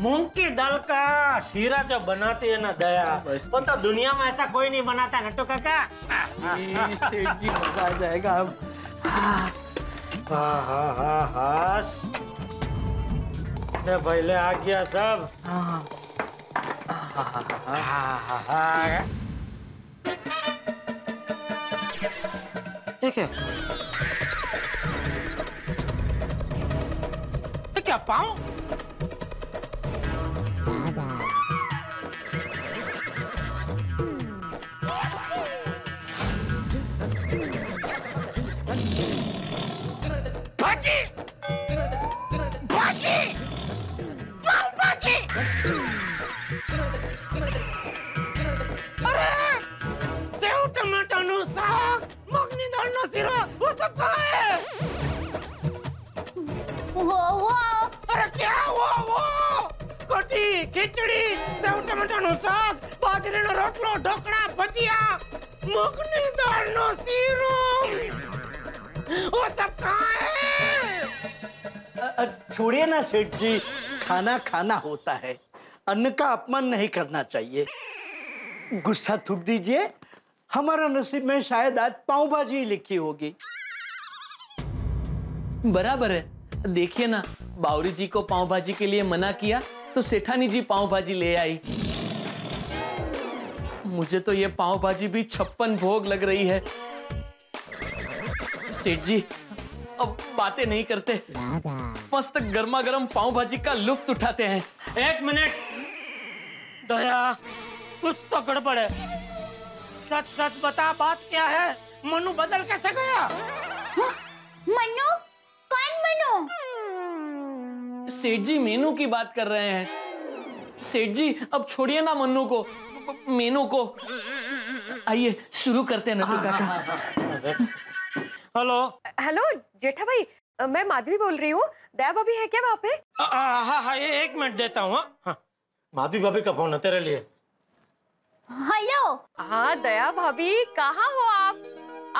Speaker 1: मूंग की दाल का शीरा जो बनाती है ना दया वो तो दुनिया में ऐसा कोई नहीं बनाता नट्टू काका।
Speaker 4: मज़ा आ जाएगा अब।
Speaker 1: हाँ हाँ हाँ हाँ। ले पहले आ गया सब। क्या पाऊँ? અરે સેવ ટમેટાનું શાક મગની દાળનો શીરો वो सब कहाँ है
Speaker 2: वो वो
Speaker 1: अरे क्या वो वो કોટી ખીચડી સેવ ટમેટાનું શાક બાજરીનો રોટલો ઢોકળા ભજીયા મગની દાળનો શીરો वो सब कहाँ है
Speaker 3: छोड़िए ना सेठ जी खाना खाना होता है। अन्न का अपमान नहीं करना चाहिए। गुस्सा थूक दीजिए। हमारा नसीब में शायद आज पाव भाजी लिखी होगी।
Speaker 4: बराबर है। देखिए ना, बावरी जी को पाव भाजी के लिए मना किया तो सेठानी जी पाव भाजी ले आई। मुझे तो ये पाव भाजी भी छप्पन भोग लग रही है। सेठ जी अब बातें नहीं करते। मस्त गर्मा गर्म पाव भाजी का लुफ्त उठाते हैं।
Speaker 1: एक मिनट। दया कुछ तो गड़बड़ है। सच सच बता बात क्या है? मनु बदल कैसे गया?
Speaker 2: मनु? कौन मनु?
Speaker 4: सेठ जी मेनू की बात कर रहे हैं। सेठ जी अब छोड़िए ना मनु को। मेनू को। आइए शुरू करते हैं नटू काका।
Speaker 1: हेलो।
Speaker 17: हेलो जेठा भाई मैं माधवी बोल रही हूँ। दया भाभी है क्या वहाँ पे?
Speaker 1: हाँ हाँ ये एक मिनट देता हूँ हाँ? हाँ। माधवी भाभी का फ़ोन है तेरे लिए।
Speaker 2: हेलो।
Speaker 17: हाँ दया भाभी कहाँ हो आप?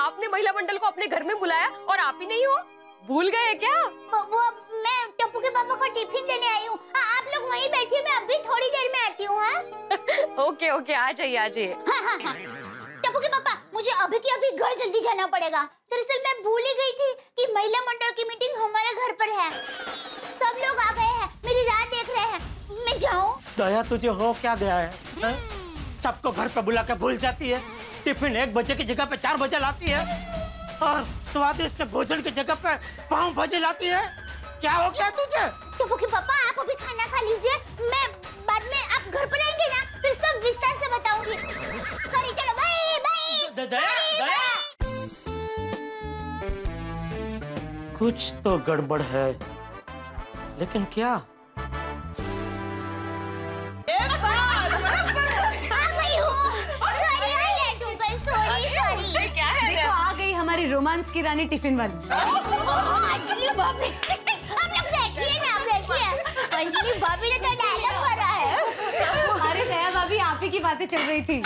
Speaker 17: आपने महिला मंडल को अपने घर में बुलाया और आप ही नहीं हो? भूल गए क्या?
Speaker 2: वो, वो मैं टप्पू के पापा को टिफ़िन देने आई हूँ। हाँ, आप लोग वहीं बैठिए मैं अभी थोड़ी देर में आती हूँ हाँ?
Speaker 17: ओके ओके आ जाइए आ जाइए।
Speaker 2: हाँ हाँ हाँ। टप्पू के पापा मुझे अभी के अभी घर जल्दी जाना पड़ेगा। दरअसल मैं भूल ही गई थी कि महिला मंडल की मीटिंग हमारे घर पर है। सब लोग आ गए हैं मेरी राह देख रहे हैं। मैं जाऊँ?
Speaker 1: दया तुझे हो क्या गया है, सबको घर पे बुला के भूल जाती है। टिफ़िन एक बजे की जगह पे चार बजे लाती है। और स्वादिष्ट भोजन की जगह पे पाँव बजे लाती है। क्या हो गया तुझे?
Speaker 2: के पापा आप अभी खाना खा लीजिए। मैं बाद में आप घर पर आएँगे ना फिर सब विस्तार से बताऊँगी। करी चलो बाय बाय
Speaker 1: दया दया कुछ तो गड़बड़ है लेकिन क्या?
Speaker 2: आ गई हूँ। सॉरी आई लेट गई सॉरी सॉरी
Speaker 11: देखो आ गई हमारी रोमांस की रानी टिफ़िन वाली।
Speaker 2: अंजलि भाभी ने तो डायलॉग मारा है।
Speaker 11: अरे दया भाभी आप ही की बातें चल रही थी।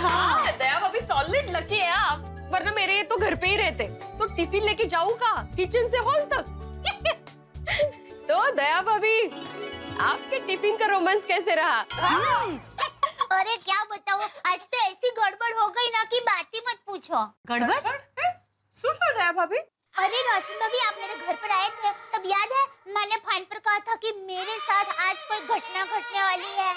Speaker 17: हाँ। दया भाभी सॉलिड लकी है आप। वरना मेरे ये तो घर पे ही रहते। तो टिफ़िन लेके जाऊँ का किचन से हॉल तक? तो दया भाभी आपके टिफ़िन का रोमांस कैसे रहा?
Speaker 2: अरे क्या बताओ आज तो ऐसी गड़बड़ हो गई ना कि बात ही मत पूछो।
Speaker 11: गड़बड़?
Speaker 6: सुनो दया भाभी।
Speaker 2: अरे रोशन भाभी आप मेरे घर पर आए थे। तब याद है मैंने फाइन पर कहा था कि मेरे साथ आज कोई घटना घटने वाली है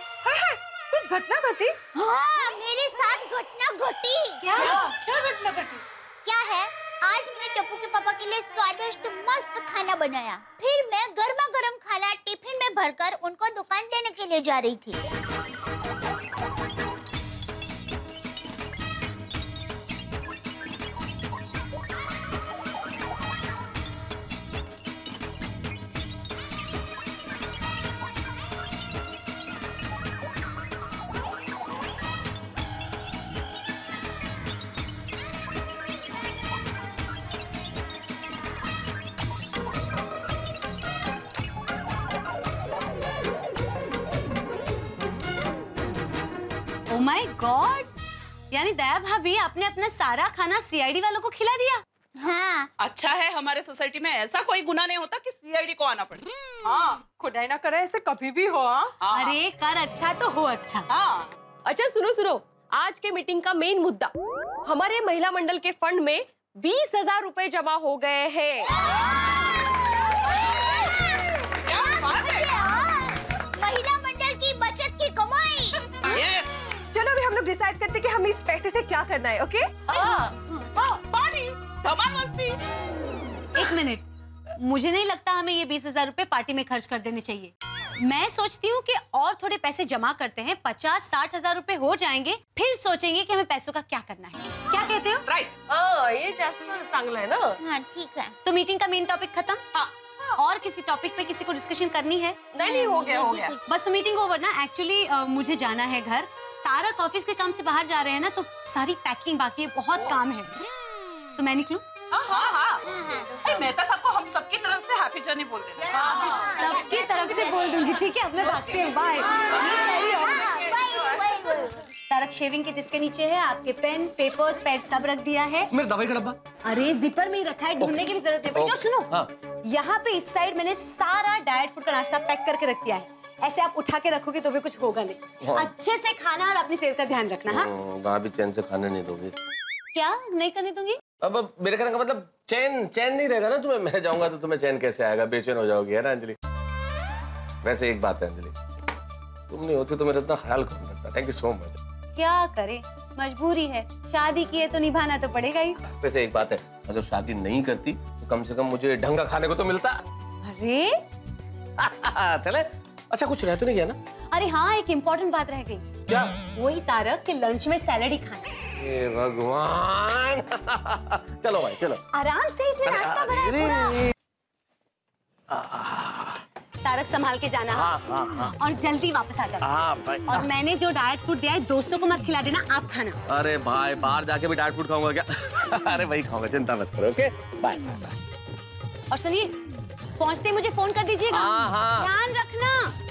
Speaker 6: कुछ घटना घटी?
Speaker 2: हाँ मेरे साथ घटना घटी।
Speaker 6: क्या? क्या घटना घटी?
Speaker 2: क्या है आज मैंने टप्पू के पापा के लिए स्वादिष्ट मस्त खाना बनाया। फिर मैं गर्मा गर्म खाना टिफ़िन में भरकर उनको दुकान देने के लिए जा रही थी।
Speaker 11: भाभी आपने अपना सारा खाना सीआईडी वालों को खिला दिया?
Speaker 2: हाँ।
Speaker 18: अच्छा है हमारे सोसाइटी में ऐसा कोई गुना नहीं होता कि सीआईडी को आना पड़े।
Speaker 6: हाँ खुदाई ना करे ऐसे कभी भी हो हाँ।
Speaker 11: अरे कर अच्छा तो हो अच्छा।
Speaker 18: हाँ।
Speaker 17: अच्छा सुनो सुनो। आज के मीटिंग का मेन मुद्दा हमारे महिला मंडल के फंड में बीस हज़ार रूपए जमा हो गए हैं।
Speaker 2: महिला मंडल की बचत की कमाई।
Speaker 18: यस
Speaker 6: अभी लोग डिसाइड करते कि हमें इस पैसे से क्या करना है ओके
Speaker 18: पार्टी धमाल मस्ती
Speaker 11: एक मिनट। मुझे नहीं लगता हमें ये बीस हज़ार रूपए पार्टी में खर्च कर देने चाहिए। मैं सोचती हूँ कि और थोड़े पैसे जमा करते हैं पचास साठ हज़ार रूपए हो जाएँगे फिर सोचेंगे कि हमें पैसों का क्या करना है। क्या कहते हो?
Speaker 18: राइट
Speaker 17: हाँ ये चांगलं आहे ना?
Speaker 2: हाँ ठीक है।
Speaker 11: तो मीटिंग का मेन टॉपिक खत्म? और किसी टॉपिक पे किसी को डिस्कशन करनी है?
Speaker 17: नहीं नहीं हो गया हो गया।
Speaker 11: बस तो मीटिंग ओवर ना। एक्चुअली मुझे जाना है घर। तारक ऑफ़िस के काम से बाहर जा रहे हैं ना तो सारी पैकिंग बाकी है बहुत काम है। तो मैं निकलूं?
Speaker 18: हाँ हाँ हाँ। अरे मेहता साहब को हम सबकी तरफ़ से हैप्पी जर्नी बोल देते
Speaker 11: सबकी तरफ़ से बोल दूँगी ठीक है? अब मैं भागती हूँ बाय तारक शेविंग के जिसके नीचे है आपके पेन पेपर्स पैड सब रख दिया है।
Speaker 16: मेरा दवाई का डब्बा?
Speaker 11: अरे जिपर में ही रखा है ढूँढने की भी ज़रूरत नहीं और सुनो
Speaker 16: हाँ।
Speaker 11: यहाँ पे इस साइड मैंने सारा डाइट फ़ूड का नाश्ता पैक करके रख दिया है। ऐसे आप उठा के रखोगे तो भी कुछ होगा नहीं।
Speaker 16: हाँ।
Speaker 11: अच्छे से खाना और अपनी सेहत का ध्यान रखना हाँ।
Speaker 16: हम्म, वहाँ भी चैन से खाने नहीं दोगे।
Speaker 11: क्या? नहीं करने दूँगी?
Speaker 16: अब अब मेरे कहने का मतलब चैन चैन नहीं रहेगा ना तुम्हें? मैं जाऊँगा तो तुम्हें चैन कैसे आएगा? बेचैन हो जाओगी है ना अंजलि? वैसे एक बात है अंजलि। तुम नहीं होती तो मेरा इतना ख्याल कौन रखता? थैंक यू सो मच
Speaker 11: क्या करे? मजबूरी है। शादी की है तो निभाना तो पड़ेगा ही।
Speaker 16: वैसे एक बात है अगर शादी नहीं करती तो कम से कम मुझे ढंग का खाने को तो मिलता।
Speaker 11: अरे!
Speaker 16: चले। अच्छा कुछ रह तो नहीं गया ना?
Speaker 11: अरे हाँ एक इम्पोर्टेंट बात रह गई।
Speaker 16: क्या?
Speaker 11: वही तारक के लंच में सैलड ही खाना।
Speaker 16: भगवान! चलो भाई चलो।
Speaker 11: आराम से इसमें नाश्ता है पूरा। तारक संभाल के जाना।
Speaker 16: हाँ हाँ हाँ।
Speaker 11: और जल्दी वापस आ जाना।
Speaker 16: हाँ भाई।
Speaker 11: और मैंने जो डाइट फ़ूड दिया है दोस्तों को मत खिला देना आप खाना।
Speaker 16: अरे भाई बाहर जाके भी डाइट फ़ूड खाऊँगा क्या? अरे भाई खाऊँगा चिंता मत करो ओके बाय
Speaker 11: और सुनिए पहुँचते मुझे फ़ोन कर दीजिएगा
Speaker 16: हाँ, हाँ।
Speaker 11: ध्यान रखना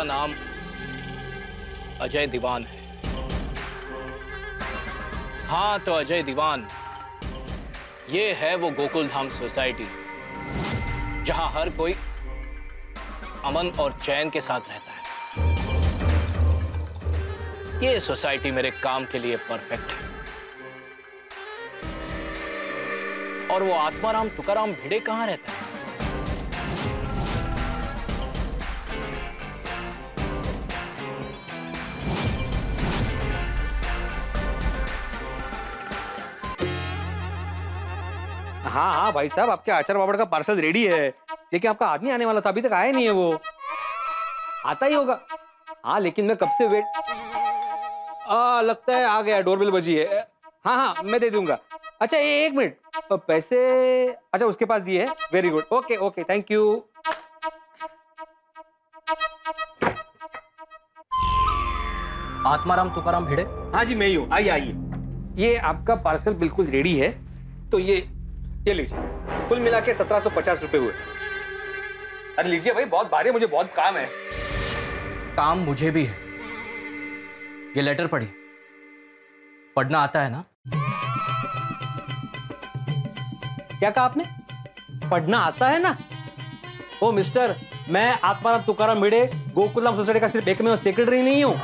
Speaker 19: मेरा नाम अजय दीवान है। हाँ तो अजय दीवान, ये है वो गोकुल धाम सोसाइटी, जहाँ हर कोई अमन और चैन के साथ रहता है। ये सोसाइटी मेरे काम के लिए परफेक्ट है। और वो आत्माराम तुकाराम भिड़े कहाँ रहता है?
Speaker 20: हाँ भाई साहब आपके आचार पापड़ का पार्सल रेडी है। लेकिन आपका आदमी आने वाला था अभी तक आया नहीं है वो। आता ही होगा। हाँ लेकिन मैं कब से वेट आ, लगता है आ गया डोरबेल बजी है। हाँ हाँ मैं दे दूँगा। अच्छा ये एक मिनट। पैसे अच्छा उसके पास दिए हैं। Very good okay okay thank you
Speaker 19: Atmaram Tukaram Bhide?
Speaker 20: हाँ जी मैं ही हूँ। आइए आइए। ये आपका पार्सल बिल्कुल रेडी है। तो ये ये लीजिए। कुल मिला के सत्रह सौ पचास रुपए हुए। अरे लीजिए भाई, बहुत भारी मुझे बहुत काम है।
Speaker 19: काम मुझे भी है। ये लेटर पढ़ी पढ़ना आता है ना?
Speaker 20: क्या कहा आपने? पढ़ना आता है ना? ओ, मिस्टर, मैं आत्माराम तुकाराम भिड़े गोकुलम सोसाइटी का सिर्फ़ एक में सेक्रेटरी नहीं हूँ,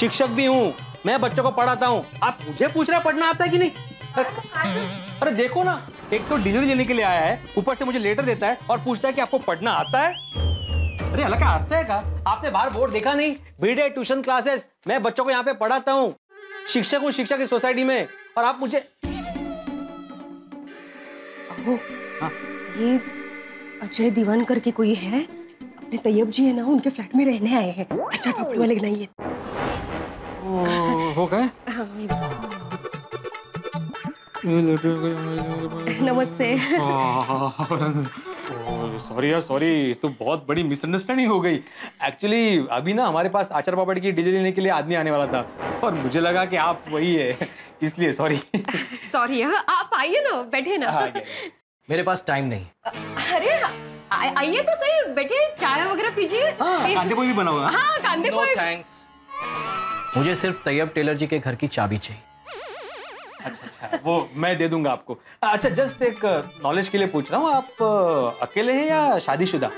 Speaker 20: शिक्षक भी हूँ, मैं बच्चों को पढ़ाता हूँ। आप मुझे पूछ रहे पढ़ना आता है कि नहीं? अरे देखो ना। एक तो डिलीवरी लेने के लिए आया है ऊपर से मुझे लेटर देता है और पूछता है कि आपको पढ़ना आता है। अरे अलग अर्थ है का? आपने बाहर बोर्ड देखा नहीं? भिड़े ट्यूशन क्लासेस मैं बच्चों को यहाँ पे पढ़ाता हूँ। शिक्षक हूँ शिक्षक की सोसाइटी में और आप मुझे
Speaker 21: वो ये अजय दीवान करके कोई है? अपने तैयब जी है ना उनके फ्लैट में रहने आए हैं। अच्छा पापड़ी वाले बनाइए।
Speaker 20: हो गए?
Speaker 21: नमस्ते।
Speaker 20: सॉरी यार सॉरी तो बहुत बड़ी मिसअंडरस्टैंडिंग हो गई। एक्चुअली अभी ना हमारे पास आचार पापड़ की डिलीवरी लेने के लिए आदमी आने वाला था और मुझे लगा कि आप वही है इसलिए सॉरी
Speaker 21: सॉरी हाँ आप आइए ना बैठे ना।
Speaker 20: हाँ,
Speaker 19: मेरे पास टाइम नहीं।
Speaker 21: अरे आइए तो सही बैठे चाय वगैरह पीजिए।
Speaker 20: कांदे पोई भी बना हुआ हाँ
Speaker 21: कांदे
Speaker 19: नो
Speaker 21: पोई
Speaker 19: थैंक्स मुझे सिर्फ़ तैयब टेलर जी के घर की चाबी चाहिए।
Speaker 20: अच्छा अच्छा वो मैं दे दूँगा आपको। अच्छा जस्ट एक नॉलेज के लिए पूछ रहा हूँ आप अकेले हैं या शादीशुदा?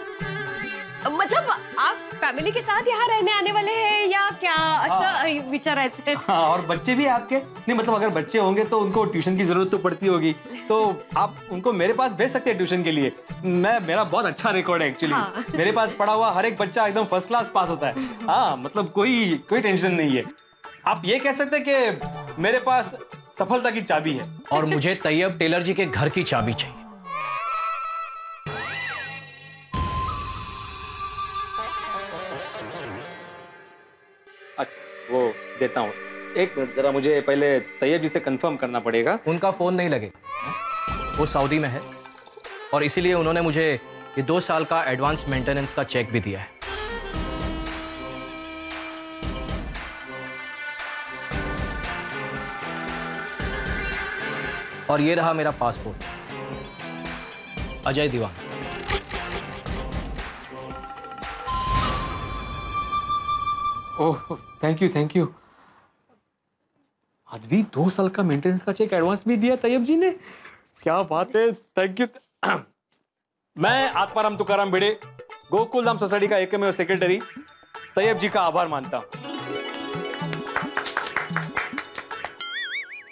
Speaker 21: मतलब आप फैमिली के साथ यहाँ रहने आने वाले हैं या क्या? अच्छा विचारायचं आहे
Speaker 20: हाँ और बच्चे भी आपके? नहीं मतलब अगर बच्चे होंगे तो उनको ट्यूशन की ज़रूरत तो पड़ती होगी। तो आप उनको मेरे पास भेज सकते हैं ट्यूशन के लिए? मैं मेरा बहुत अच्छा रिकॉर्ड है एक्चुअली
Speaker 21: हाँ।
Speaker 20: मेरे पास पढ़ा हुआ हर एक बच्चा एकदम फ़र्स्ट क्लास पास होता है। हाँ मतलब कोई कोई टेंशन नहीं है। आप ये कह सकते हैं कि मेरे पास सफलता की चाबी है।
Speaker 19: और मुझे तैयब टेलर जी के घर की चाबी चाहिए।
Speaker 20: अच्छा वो देता हूँ। एक मिनट जरा मुझे पहले तैयब जी से कंफर्म करना पड़ेगा।
Speaker 19: उनका फ़ोन नहीं लगेगा। वो सऊदी में है। और इसीलिए उन्होंने मुझे ये दो साल का एडवांस मेंटेनेंस का चेक भी दिया है। और ये रहा मेरा passport. Ajay Diwan.
Speaker 20: Oh thank you thank you आज भी दो साल का मेंटेनेंस का चेक एडवांस भी दिया तैयब जी ने। क्या बात है थैंक यू मैं आत्माराम तुकाराम भिड़े गोकुल धाम सोसाइटी का एकमेव सेक्रेटरी तैयब जी का आभार मानता हूँ।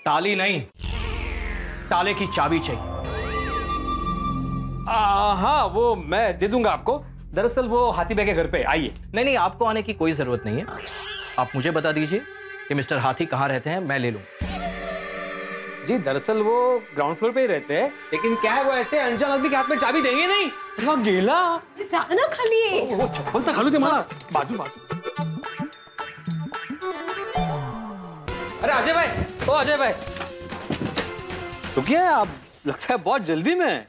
Speaker 19: ताली नहीं। ताले की चाबी चाहिए।
Speaker 20: आ, हाँ वो मैं दे दूँगा आपको। दरअसल वो हाथी बे के घर पे आइए।
Speaker 19: नहीं नहीं आपको आने की कोई ज़रूरत नहीं है। आप मुझे बता दीजिए कि मिस्टर हाथी कहाँ रहते हैं मैं ले लूँ।
Speaker 20: जी दरअसल वो ग्राउंड फ्लोर पे ही रहते हैं लेकिन क्या है वो ऐसे अनजान आदमी के हाथ में चाबी देंगे नहीं? वो गेला।
Speaker 21: जाना खाली
Speaker 20: वो चप्पल घालू दे मला बाजू बाजू। अरे अजय भाई ओ अजय भाई। तो क्या है आप लगता है बहुत जल्दी में?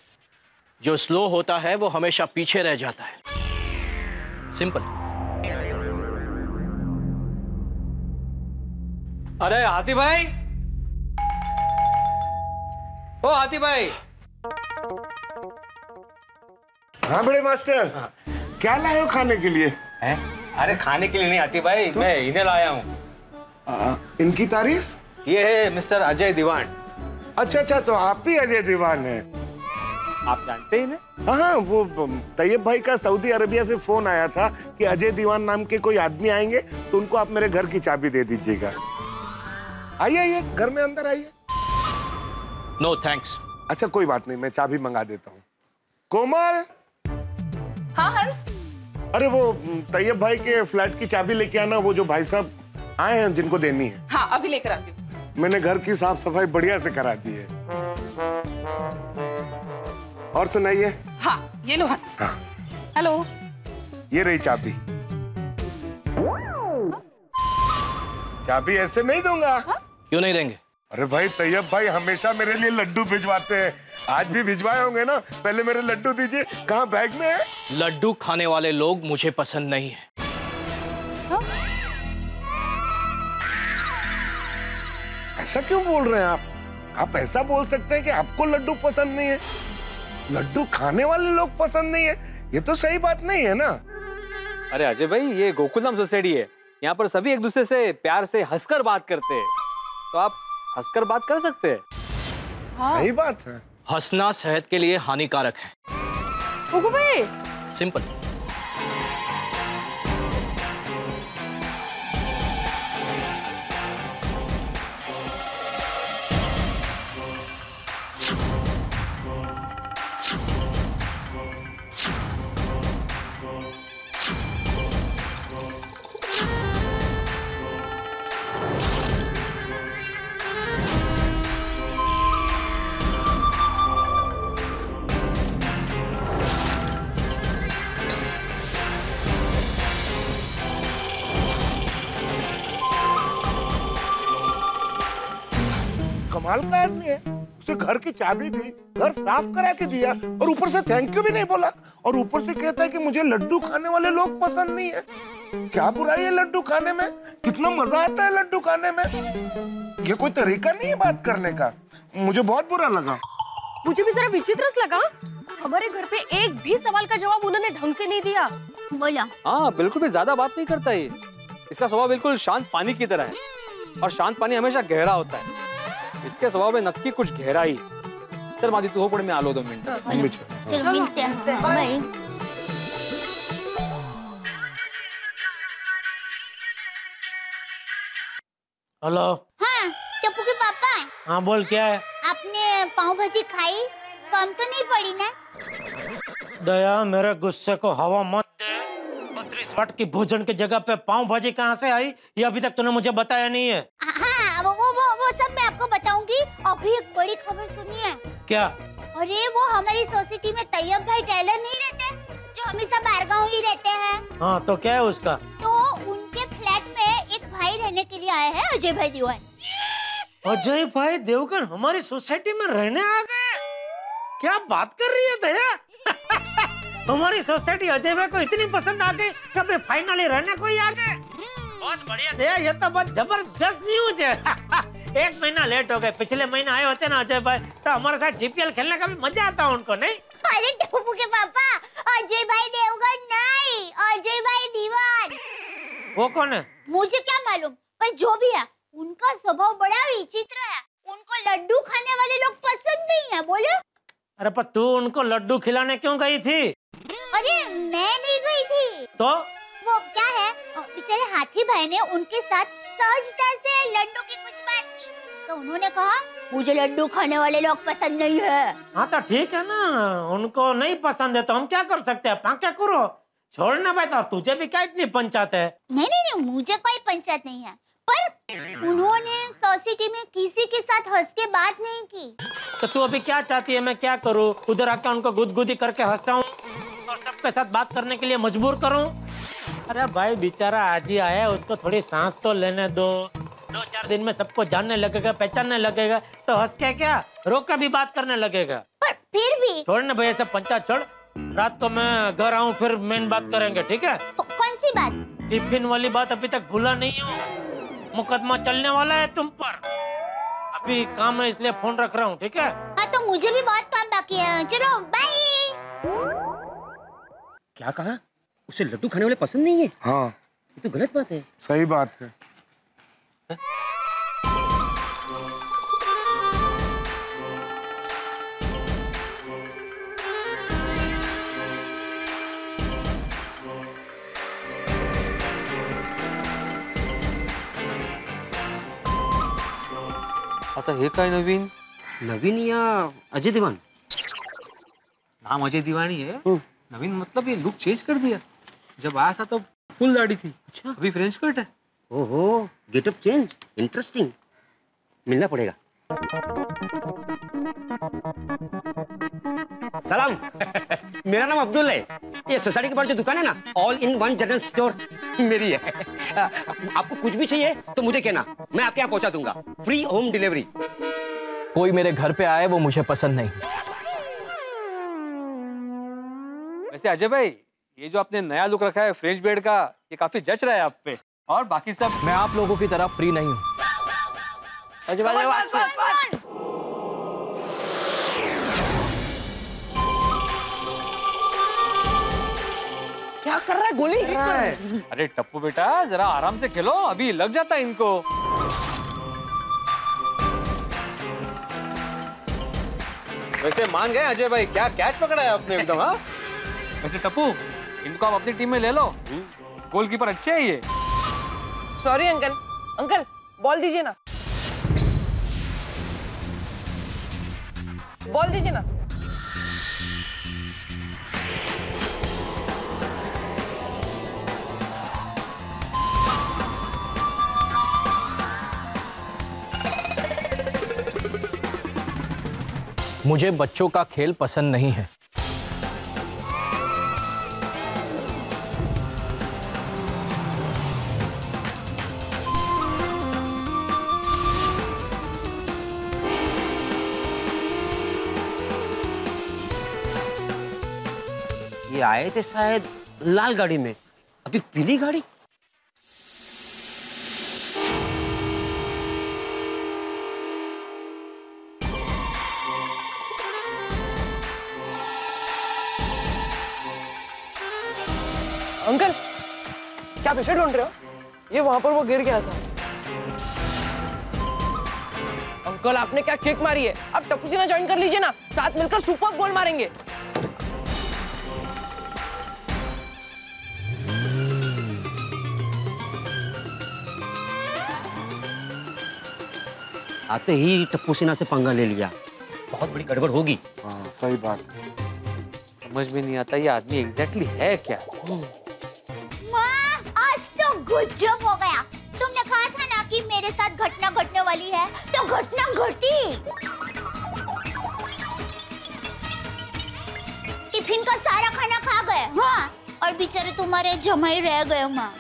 Speaker 19: जो स्लो होता है वो हमेशा पीछे रह जाता है। सिंपल
Speaker 20: अरे हाथी भाई! ओ हाथी भाई!
Speaker 13: हाँ बड़े मास्टर। हाँ। क्या लाए हो खाने के लिए?
Speaker 20: हैं? अरे खाने के लिए नहीं हाथी भाई। तो? मैं इन्हें लाया हूँ।
Speaker 13: इनकी तारीफ़?
Speaker 20: ये है मिस्टर अजय दीवान।
Speaker 13: अच्छा अच्छा तो आप भी अजय दीवान हैं।
Speaker 20: आप जानते ही नहीं
Speaker 13: हाँ हाँ वो तैयब भाई का सऊदी अरबिया से फ़ोन आया था कि अजय दीवान नाम के कोई आदमी आएँगे तो उनको आप मेरे घर की चाबी दे दीजिएगा। आइए आइए घर में अंदर आइए।
Speaker 19: नो थैंक्स
Speaker 13: अच्छा कोई बात नहीं मैं चाबी मंगा देता हूँ। कोमल!
Speaker 18: हाँ हंस।
Speaker 13: अरे वो तैयब भाई के फ्लैट की चाबी लेके आना वो जो भाई साहब आए हैं जिनको देनी है।
Speaker 18: हाँ अभी लेकर आती हूँ।
Speaker 13: मैंने घर की साफ़ सफ़ाई बढ़िया से करा दी है। और सुनाइए।
Speaker 18: हाँ ये लो हंस।
Speaker 13: हाँ।
Speaker 18: हेलो।
Speaker 13: ये रही चाबी। चाबी ऐसे नहीं दूँगा।
Speaker 19: क्यों नहीं देंगे?
Speaker 13: अरे भाई तैयब भाई हमेशा मेरे लिए लड्डू भिजवाते हैं। आज भी भिजवाए होंगे ना? पहले मेरे लड्डू दीजिए। कहाँ बैग में है?
Speaker 19: लड्डू खाने वाले लोग मुझे पसंद नहीं है।
Speaker 13: ऐसा क्यों बोल रहे हैं आप? आप ऐसा बोल सकते हैं कि आपको लड्डू पसंद नहीं है। लड्डू खाने वाले लोग पसंद नहीं है। ये तो सही बात नहीं है ना?
Speaker 20: अरे अजय भाई ये गोकुलधाम सोसाइटी है। यहाँ पर सभी एक दूसरे से प्यार से हंसकर बात करते हैं। तो आप हंसकर बात कर सकते हैं? हाँ।
Speaker 13: सही बात है।
Speaker 19: हंसना सेहत के लिए हानिकारक है।
Speaker 6: भाई।
Speaker 19: सिंपल।
Speaker 13: कमाल का आदमी है। उसे घर की चाबी दी घर साफ़ करा के दिया और ऊपर से थैंक यू भी नहीं बोला। और ऊपर से कहता है कि मुझे लड्डू खाने वाले लोग पसंद नहीं है। क्या बुराई है लड्डू खाने में? कितना मज़ा आता है लड्डू खाने में? ये कोई तरीका नहीं है बात करने का। मुझे बहुत बुरा लगा।
Speaker 21: मुझे भी जरा विचित्र लगा। हमारे घर पे एक भी सवाल का जवाब उन्होंने ढंग से नहीं दिया।
Speaker 2: बोला।
Speaker 20: हाँ बिल्कुल भी ज़्यादा बात नहीं करता ये। इसका स्वभाव बिल्कुल शांत पानी की तरह है। और शांत पानी हमेशा गहरा होता है। इसके स्वभाव में नक्की कुछ गहराई। चल मादी तू हो पड़े मैं आलो दो मिनट
Speaker 2: चलो। मिलते बाय
Speaker 1: हेलो।
Speaker 2: हाँ टप्पू के पापा
Speaker 1: हाँ। बोल क्या है?
Speaker 2: आपने पाव भाजी खाई? कम तो नहीं पड़ी ना?
Speaker 1: दया मेरे गुस्से को हवा मत दे। बत्रीस वाट की भोजन की जगह पे पाव भाजी कहाँ से आई? ये अभी तक तूने मुझे बताया नहीं है
Speaker 2: हाँ वो वो वो सब मैं आपको बताऊँगी अभी एक बड़ी खबर सुनिए
Speaker 1: क्या?
Speaker 2: अरे वो हमारी सोसाइटी में तैयब भाई टेलर नहीं रहते जो हमेशा बारगांव ही रहते हैं।
Speaker 1: हाँ तो क्या है उसका?
Speaker 2: तो उनके फ्लैट में एक भाई रहने के लिए आए हैं अजय भाई दीवान।
Speaker 1: अजय भाई देवगन हमारी सोसाइटी में रहने आ गए? क्या बात कर रही है दया? हमारी सोसाइटी अजय भाई को इतनी पसंद आ गई कि अभी फाइनली रहने को ही आ गए। बहुत बढ़िया दया ये तो बहुत ज़बरदस्त न्यूज़ है। एक महीना लेट हो गए। पिछले महीने आए होते ना अजय भाई तो हमारे साथ जीपीएल खेलने का भी मज़ा आता उनको नहीं?
Speaker 2: अरे टप्पू के पापा अजय भाई देवगन नहीं अजय भाई दीवान।
Speaker 1: वो कौन है?
Speaker 2: मुझे क्या मालूम पर जो भी है उनका स्वभाव बड़ा विचित्र है। उनको लड्डू खाने वाले लोग पसंद नहीं है बोलो।
Speaker 1: अरे पर तू उनको लड्डू खिलाने क्यों गई थी?
Speaker 2: अरे मैं नहीं गई थी।
Speaker 1: तो?
Speaker 2: वो क्या है बेचारे हाथी भाई ने उनके साथ सहजता से लड्डू की कुछ तो उन्होंने कहा मुझे लड्डू खाने वाले लोग पसंद नहीं है।
Speaker 1: हाँ तो ठीक है ना उनको नहीं पसंद है तो हम क्या कर सकते हैं? क्या करो। छोड़ना भाई तो तुझे भी क्या इतनी पंचायत है?
Speaker 2: नहीं नहीं नहीं मुझे कोई पंचायत नहीं है। पर उन्होंने सोसाइटी में किसी के साथ हंस के बात नहीं की।
Speaker 1: तो तू अभी क्या चाहती है मैं क्या करूँ? उधर आके उनको गुदगुदी करके हंसाऊं और सबके साथ बात करने के लिए मजबूर करूँ? अरे भाई बेचारा आज ही आया उसको थोड़ी सांस तो लेने दो। दो चार दिन में सबको जानने लगेगा पहचानने लगेगा तो हंस के क्या? रोक के भी बात करने लगेगा।
Speaker 2: पर फिर भी
Speaker 1: छोड़ ना भैया सब पंचायत छोड़। रात को मैं घर आऊँ फिर मेन बात करेंगे ठीक है?
Speaker 2: कौन सी बात?
Speaker 1: टिफ़िन वाली बात अभी तक भूला नहीं हूँ। मुकदमा चलने वाला है तुम पर। अभी काम है इसलिए फ़ोन रख रहा हूँ ठीक है?
Speaker 2: हाँ तो मुझे भी बहुत काम बाकी है। चलो बाय
Speaker 22: क्या कहा? उसे लड्डू खाने वाले पसंद नहीं है?
Speaker 13: हाँ।
Speaker 22: ये तो गलत बात है।
Speaker 13: सही बात है।
Speaker 20: आता हे काय नवीन?
Speaker 22: नवीन या अजय दीवान.
Speaker 20: नाम अजय दीवानी है. नवीन मतलब ये लुक चेंज कर दिया. जब आया था तो फुल दाढ़ी थी. अच्छा. अभी फ्रेंच कट है.
Speaker 22: ओहो गेटअप चेंज इंटरेस्टिंग मिलना पड़ेगा। सलाम। मेरा नाम अब्दुल है। ये सोसाइटी के बाहर जो दुकान है ना all in one general store मेरी है। आ, आपको कुछ भी चाहिए तो मुझे कहना। मैं आपके यहाँ पहुँचा दूँगा। फ्री होम डिलीवरी
Speaker 19: कोई मेरे घर पे आए वो मुझे पसंद नहीं।
Speaker 20: वैसे अजय भाई ये जो आपने नया लुक रखा है फ्रेंच बेड का ये काफ़ी जच रहा है आप पे। और बाकी सब
Speaker 19: मैं आप लोगों की तरह फ्री नहीं हूँ।
Speaker 15: क्या कर रहा है गोली?
Speaker 20: अरे टप्पू बेटा जरा आराम से खेलो अभी लग जाता है इनको। वैसे मान गए अजय भाई क्या कैच पकड़ा है आपने एकदम हाँ? वैसे टप्पू इनको आप अपनी टीम में ले लो। गोलकीपर अच्छे है ये।
Speaker 15: सॉरी अंकल अंकल बॉल दीजिए ना बॉल दीजिए ना
Speaker 19: मुझे बच्चों का खेल पसंद नहीं है।
Speaker 22: आए थे शायद लाल गाड़ी में। अभी पीली गाड़ी?
Speaker 15: अंकल, क्या पीछे ढूंढ रहे हो? ये वहाँ पर वो गिर गया था। अंकल, आपने क्या किक मारी है? अब टप्पू सिन्हा ज्वाइन कर लीजिए ना। साथ मिलकर सुपर गोल मारेंगे।
Speaker 22: आते ही टप्पू सिन्हा से पंगा ले लिया। बहुत बड़ी गड़बड़ होगी।
Speaker 13: हाँ सही बात।
Speaker 20: समझ में नहीं आता ये आदमी एग्जैक्टली है क्या?
Speaker 2: माँ आज तो गुज्जब हो गया। तुमने कहा था ना कि मेरे साथ घटना घटने वाली है? तो घटना घटी। टिफ़िन का सारा खाना खा गए। हाँ और बेचारे तुम्हारे जमाई रह गए माँ।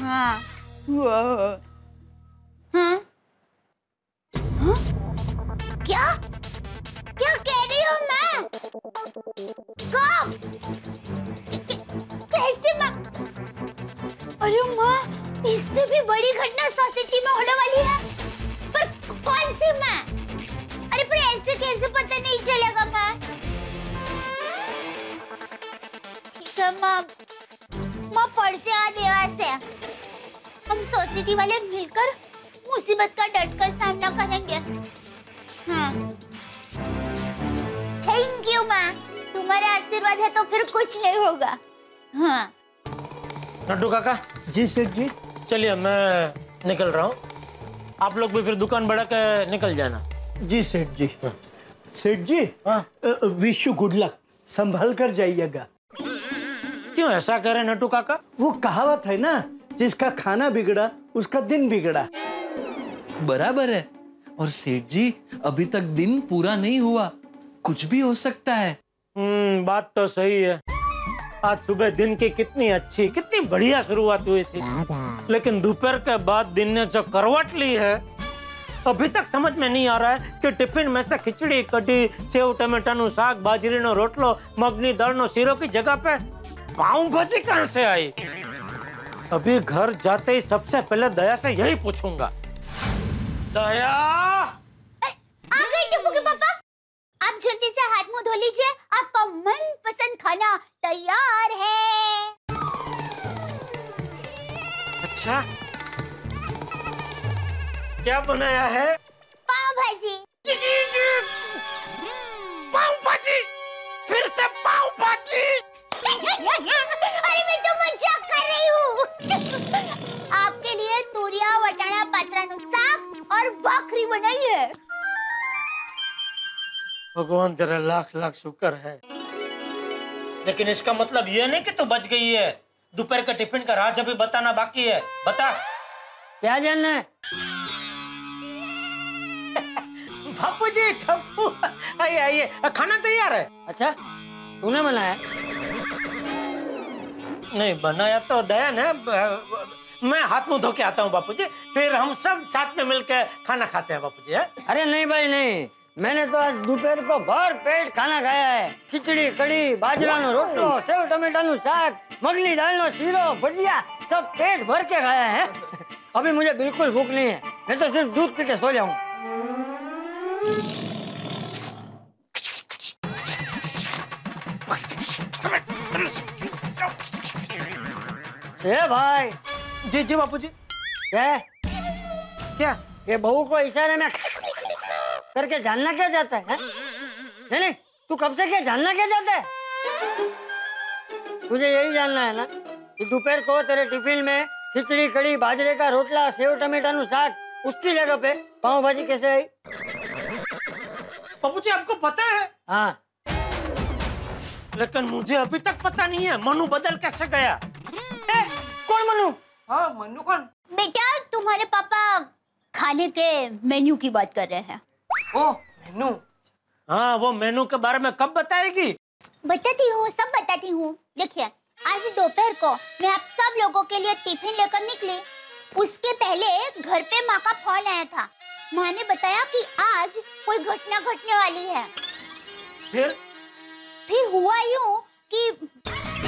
Speaker 2: हाँ। हाँ हाँ? क्या? क्या कह रही हो मैं? कैसे माँ? अरे माँ, इससे भी बड़ी घटना सोसाइटी में होने वाली है। पर कौन सी माँ? अरे पर ऐसे कैसे पता नहीं चलेगा माँ? ठीक है माँ। माँ परसे आ देवा से हम सोसाइटी वाले मिलकर मुसीबत का डट कर सामना करेंगे। थैंक यू माँ। तुम्हारा आशीर्वाद है तो फिर कुछ नहीं होगा। हाँ।
Speaker 1: नड्डू काका।
Speaker 3: जी सेठ जी।
Speaker 1: चलिए मैं निकल रहा हूँ। आप लोग भी फिर दुकान बढ़ा के निकल जाना।
Speaker 3: जी सेठ जी। सेठ जी विश यू गुड लक। संभल कर जाइएगा।
Speaker 1: क्यों ऐसा कह रहे हैं काका?
Speaker 3: वो कहावत है ना जिसका खाना बिगड़ा उसका दिन बिगड़ा।
Speaker 4: बराबर है। और सेठ जी, अभी तक दिन पूरा नहीं हुआ। कुछ भी हो सकता है।
Speaker 1: हम्म बात तो सही है। आज सुबह दिन की कितनी अच्छी, कितनी बढ़िया शुरुआत हुई थी। लेकिन दोपहर के बाद दिन ने जो करवट ली है, अभी तक समझ में नहीं आ रहा है कि टिफ़िन में से खिचड़ी कटी सेव टमाटा नु साग, बाजरी नो रोटलो, मगनी दाल नो सीरो की जगह पे पाव भाजी कहाँ से आई? अभी घर जाते ही सबसे पहले दया से यही पूछूँगा। दया।
Speaker 2: आ गए टिप्पू के पापा। आप जल्दी से हाथ मुँह धो लीजिए। आपका मनपसंद खाना तैयार है।
Speaker 1: अच्छा। क्या बनाया है?
Speaker 2: पाव भाजी।
Speaker 1: पाव भाजी। फिर से पाव भाजी।
Speaker 2: अरे मैं तो मज़ाक कर रही हूँ। आपके लिए तूरिया वटाना पात्रानु साग और भाखरी बनाई है।
Speaker 1: भगवान तेरा लाख लाख शुक्र है। लेकिन इसका मतलब ये नहीं कि तू बच गई है। दोपहर का टिफ़िन का राज अभी बताना बाकी है। बता।
Speaker 5: क्या जानना है?
Speaker 1: बापू जी ठप्पू। आइए आइए। खाना तैयार है।
Speaker 5: अच्छा तूने बनाया?
Speaker 1: नहीं, बनाया तो दया है मैं हाथ मुँह धो के आता हूँ बापू जी फिर हम सब साथ में मिलकर खाना खाते हैं बापू जी है?
Speaker 5: अरे नहीं भाई, नहीं। मैंने तो आज दोपहर को भर पेट खाना खाया है। खिचड़ी कड़ी बाजरा नो रोटो सेव टमेटा नो साग मगली दाल नो शीरो भजिया सब पेट भर के खाया है अभी मुझे बिल्कुल भूख नहीं है मैं तो सिर्फ़ दूध पी के सो जाऊ ए भाई।
Speaker 1: जी जी बापू जी
Speaker 5: क्या?
Speaker 1: क्या
Speaker 5: ये बहू को इशारे में करके जानना क्या चाहता है हैं? नहीं नहीं तू कब से क्या जानना क्या चाहता है? तुझे यही जानना है ना कि दोपहर को तेरे टिफ़िन में खिचड़ी कड़ी बाजरे का रोटला सेव टमेटा नु साग उसकी जगह पे पाव भाजी कैसे आई?
Speaker 1: बापू जी आपको पता है
Speaker 5: हाँ।
Speaker 1: लेकिन मुझे अभी तक पता नहीं है मनु बदल कैसे गया।
Speaker 5: ए, कौन मनु?
Speaker 1: हाँ मनु कौन?
Speaker 2: बेटा तुम्हारे पापा खाने के मेन्यू की बात कर रहे हैं।
Speaker 1: ओ मेनू? हाँ वो मेनू के बारे में कब बताएगी?
Speaker 2: बताती हूँ सब बताती हूँ। देखिए आज दोपहर को मैं आप सब लोगों के लिए टिफ़िन लेकर निकली। उसके पहले घर पे माँ का फ़ोन आया था। माँ ने बताया कि आज कोई घटना घटने वाली है।
Speaker 1: फिर?
Speaker 2: फिर हुआ यूँ कि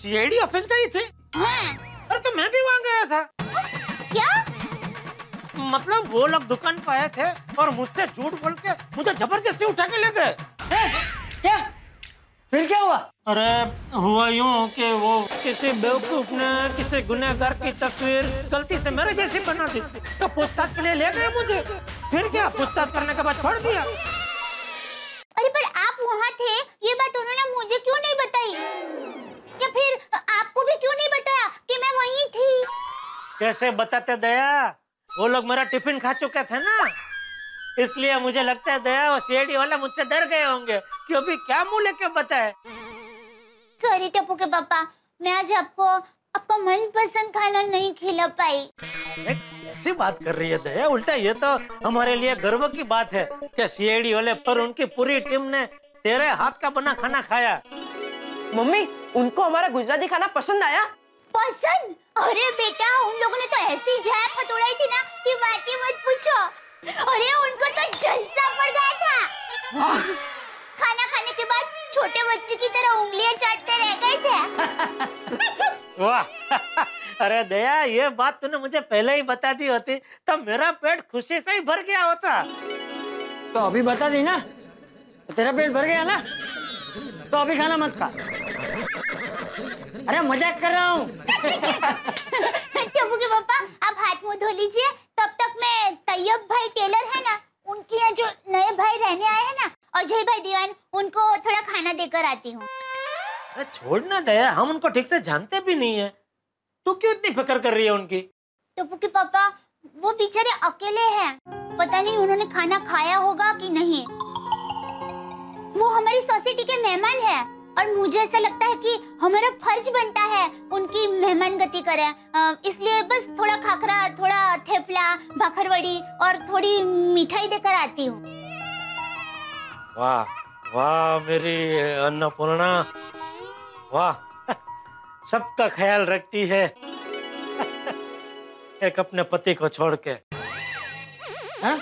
Speaker 1: सीआईडी ऑफ़िस गई थी? अरे तो मैं भी वहाँ गया था।
Speaker 2: क्या?
Speaker 1: मतलब वो लोग दुकान पे आए थे और मुझसे झूठ बोल के मुझे ज़बरदस्ती उठा के ले गए
Speaker 5: क्या? फिर क्या हुआ?
Speaker 1: अरे हुआ यूँ कि वो किसी बेवकूफ़ ने किसी गुनहगार की तस्वीर गलती से मेरे जैसी बना दी। तो पूछताछ के लिए ले गए मुझे। फिर क्या? पूछताछ करने के बाद छोड़ दिया।
Speaker 2: अरे पर आप वहाँ थे? ये बात उन्होंने मुझे क्यों नहीं बताई? फिर आपको भी क्यों नहीं बताया कि मैं वहीं थी?
Speaker 1: कैसे बताते दया? वो लोग मेरा टिफ़िन खा चुके थे ना। इसलिए मुझे लगता है दया और सीआईडी वाला मुझसे डर गए होंगे कि अभी क्या मुँह लेके बताए।
Speaker 2: सॉरी टप्पू के पापा मैं आज आपको आपका मनपसंद खाना नहीं खिला पाई।
Speaker 1: ऐसी बात कर रही है दया उल्टा ये तो हमारे लिए गर्व की बात है कि सीआईडी वाले पर उनकी पूरी टीम ने तेरे हाथ का बना खाना खाया।
Speaker 15: मम्मी उनको हमारा गुजराती खाना पसंद आया।
Speaker 2: पसंद? अरे बेटा उन लोगों ने तो ऐसी झाप हथौड़ाई थी ना कि बात ही मत पूछो। अरे उनको तो जलसा पड़ गया था। खाना खाने के बाद छोटे बच्चे की तरह उंगलियाँ चाटते रह गए थे।
Speaker 1: वाह। अरे दया ये बात तूने मुझे पहले ही बता दी होती तो मेरा पेट खुशी से ही भर गया होता।
Speaker 5: तो अभी बता दी ना तेरा पेट भर गया ना? तो अभी खाना मत खा। अरे मज़ाक कर रहा हूँ।
Speaker 2: टप्पू के पापा? आप हाथ मुँह धो लीजिए। तब तक मैं तैयब भाई टेलर है ना उनके यहाँ जो नए भाई रहने आए हैं ना अजय भाई दीवान उनको थोड़ा खाना देकर आती हूँ।
Speaker 1: अरे छोड़ ना दया हम उनको ठीक से जानते भी नहीं है। तू क्यों इतनी फ़िक्र कर रही है उनकी?
Speaker 2: टप्पू के पापा वो बेचारे अकेले हैं। पता नहीं उन्होंने खाना खाया होगा कि नहीं। वो हमारी सोसाइटी के मेहमान हैं। और मुझे ऐसा लगता है कि हमारा फ़र्ज़ बनता है उनकी मेहमान गति करें। इसलिए बस थोड़ा खाखरा थोड़ा थेपला भाखरवड़ी और थोड़ी मिठाई देकर आती हूँ।
Speaker 1: वाह वाह मेरी अन्नपूर्णा। वाह सबका ख्याल रखती है। एक अपने पति को छोड़ के। हाँ?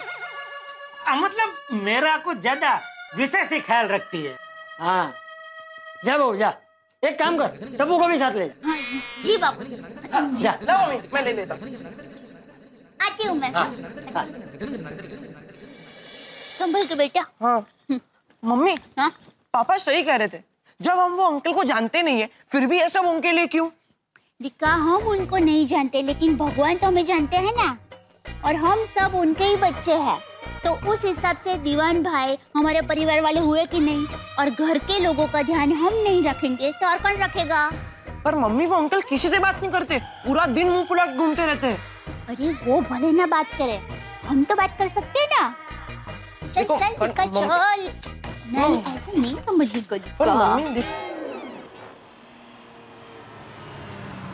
Speaker 1: आ, मतलब मेरा कुछ ज़्यादा विशेष ही ख्याल रखती है।
Speaker 5: हाँ जा बहू जा. एक काम कर टप्पू को भी साथ ले जा।
Speaker 2: जी बाबू।
Speaker 5: जा.
Speaker 15: लो मम्मी मैं ले लेता हूँ।
Speaker 2: आती हूँ मैं। संभल के बेटा।
Speaker 15: हाँ। मम्मी
Speaker 2: हाँ।
Speaker 15: पापा सही कह रहे थे। जब हम वो अंकल को जानते नहीं है फिर भी ऐसा उनके लिए क्यों?
Speaker 2: दिक्का हम उनको नहीं जानते लेकिन भगवान तो हमें जानते हैं ना। और हम सब उनके ही बच्चे हैं। तो उस हिसाब से दीवान भाई हमारे परिवार वाले हुए कि नहीं? और घर के लोगों का ध्यान हम नहीं रखेंगे तो और कौन रखेगा?
Speaker 15: पर मम्मी वो अंकल किसी से बात नहीं करते पूरा दिन मुँह फुला घूमते रहते हैं।
Speaker 2: अरे वो भले ना बात करे हम तो बात कर सकते हैं ना? चल चल चल नहीं ऐसे नहीं समझी गली
Speaker 15: पर।
Speaker 2: Mummy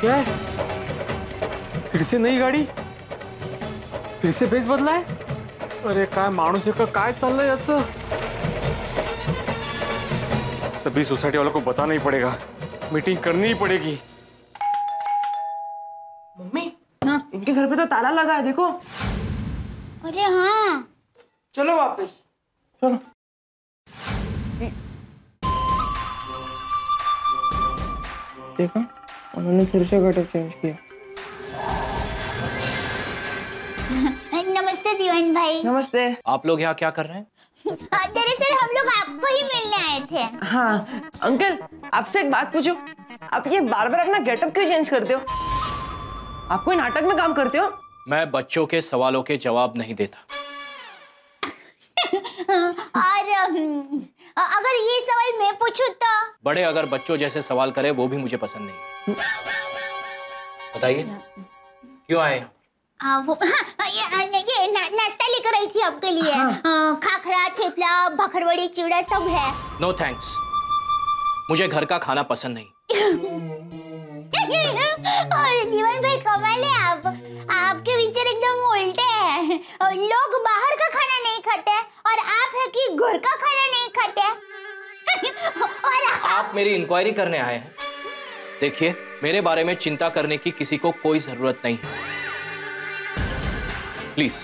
Speaker 20: क्या है? फिर से नई गाडी? फिर से बेस बदलाय अरे काय माणूस आहे का? काय चाललंय याचं? सभी सोसाइटी वालों को बताना ही पड़ेगा। मीटिंग करनी ही पड़ेगी।
Speaker 15: मम्मी इनके घर पे तो ताला लगा है देखो।
Speaker 2: अरे हाँ।
Speaker 15: चलो वापस। चलो। देखा। उन्होंने फिर से गटर चेंज किया।
Speaker 2: नमस्ते दीवान भाई।
Speaker 15: नमस्ते।
Speaker 19: आप लोग यहाँ क्या कर रहे हैं?
Speaker 2: दरअसल हम लोग आपको ही मिलने आए थे।
Speaker 15: हाँ अंकल आपसे एक बात पूछो। आप ये बार बार अपना गेटअप क्यों चेंज करते हो? आप कोई नाटक में काम करते हो?
Speaker 19: मैं बच्चों के सवालों के जवाब नहीं देता।
Speaker 2: और अगर ये सवाल मैं पूछूँ तो?
Speaker 19: बड़े अगर बच्चों जैसे सवाल करे वो भी मुझे पसंद नहीं बताइए क्यों आए
Speaker 2: आ, वो हाँ, ये, ये ना, नाश्ता लेकर आई थी आपके लिए। आ, खाखरा थेपला भखरवड़ी चिवड़ा सब है।
Speaker 19: नो no थैंक्स मुझे घर का खाना पसंद नहीं।
Speaker 2: और दीवान भाई कमाल है आप। आपके विचार एकदम उल्टे हैं। और लोग बाहर का खाना नहीं खाते। और आप है कि घर का खाना नहीं खाते? और
Speaker 19: आप आप मेरी इंक्वायरी करने आए हैं। देखिए मेरे बारे में चिंता करने की किसी को कोई ज़रूरत नहीं है। प्लीज़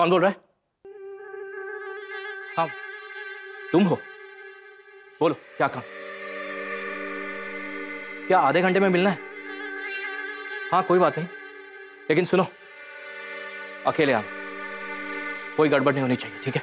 Speaker 19: कौन बोल रहा है? हाँ। तुम हो। बोलो, क्या काम? क्या आधे घंटे में मिलना है? हाँ कोई बात नहीं। लेकिन सुनो, अकेले आना। कोई गड़बड़ नहीं होनी चाहिए, ठीक है?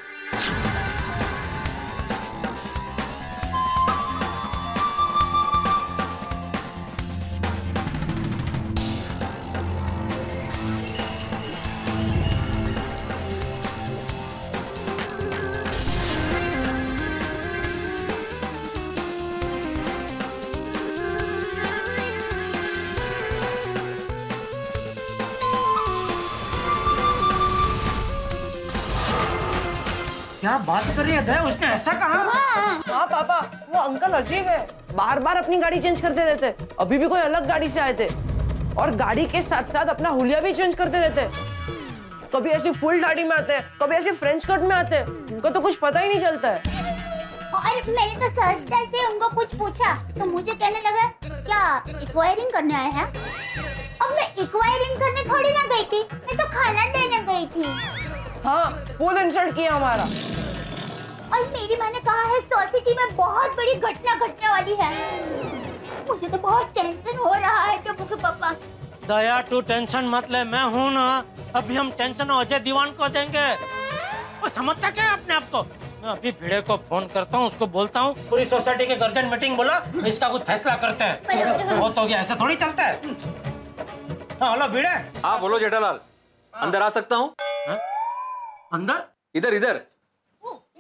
Speaker 5: ऐसा कहा?
Speaker 15: हाँ। पापा वो अंकल अजीब है। बार बार अपनी गाड़ी चेंज करते रहते। अभी भी कोई अलग गाड़ी से आए थे। और गाड़ी के साथ साथ अपना हुलिया भी चेंज करते रहते। कभी ऐसी फुल दाढ़ी में आते हैं कभी ऐसे फ्रेंच कट में आते हैं। उनको तो कुछ पता ही नहीं चलता है।
Speaker 2: और मैंने तो सहजता से उनको कुछ पूछा तो मुझे कहने लगा क्या इक्वायरिंग करने आए हैं? अब मैं इक्वायरिंग करने थोड़ी ना गई थी मैं तो खाना देने गई थी।
Speaker 15: हाँ फुल इंसल्ट किया हमारा।
Speaker 2: और मेरी माँ ने कहा है सोसाइटी में बहुत बड़ी घटना घटने वाली है। मुझे तो बहुत टेंशन हो रहा है टप्पू के पापा
Speaker 1: दया तू टेंशन मत ले मैं हूँ ना। अभी हम टेंशन अजय दीवान को देंगे। वो समझता क्या अपने आप को? मैं अभी भिड़े को फ़ोन करता हूँ उसको बोलता हूँ पूरी सोसाइटी के गर्जन मीटिंग बोला इसका कुछ फैसला करते हैं। बहुत हो गया ऐसा थोड़ी चलता है। हाँ हेलो भिड़े।
Speaker 20: हाँ बोलो जेठालाल। अंदर आ सकता हूँ?
Speaker 1: अंदर?
Speaker 20: इधर इधर।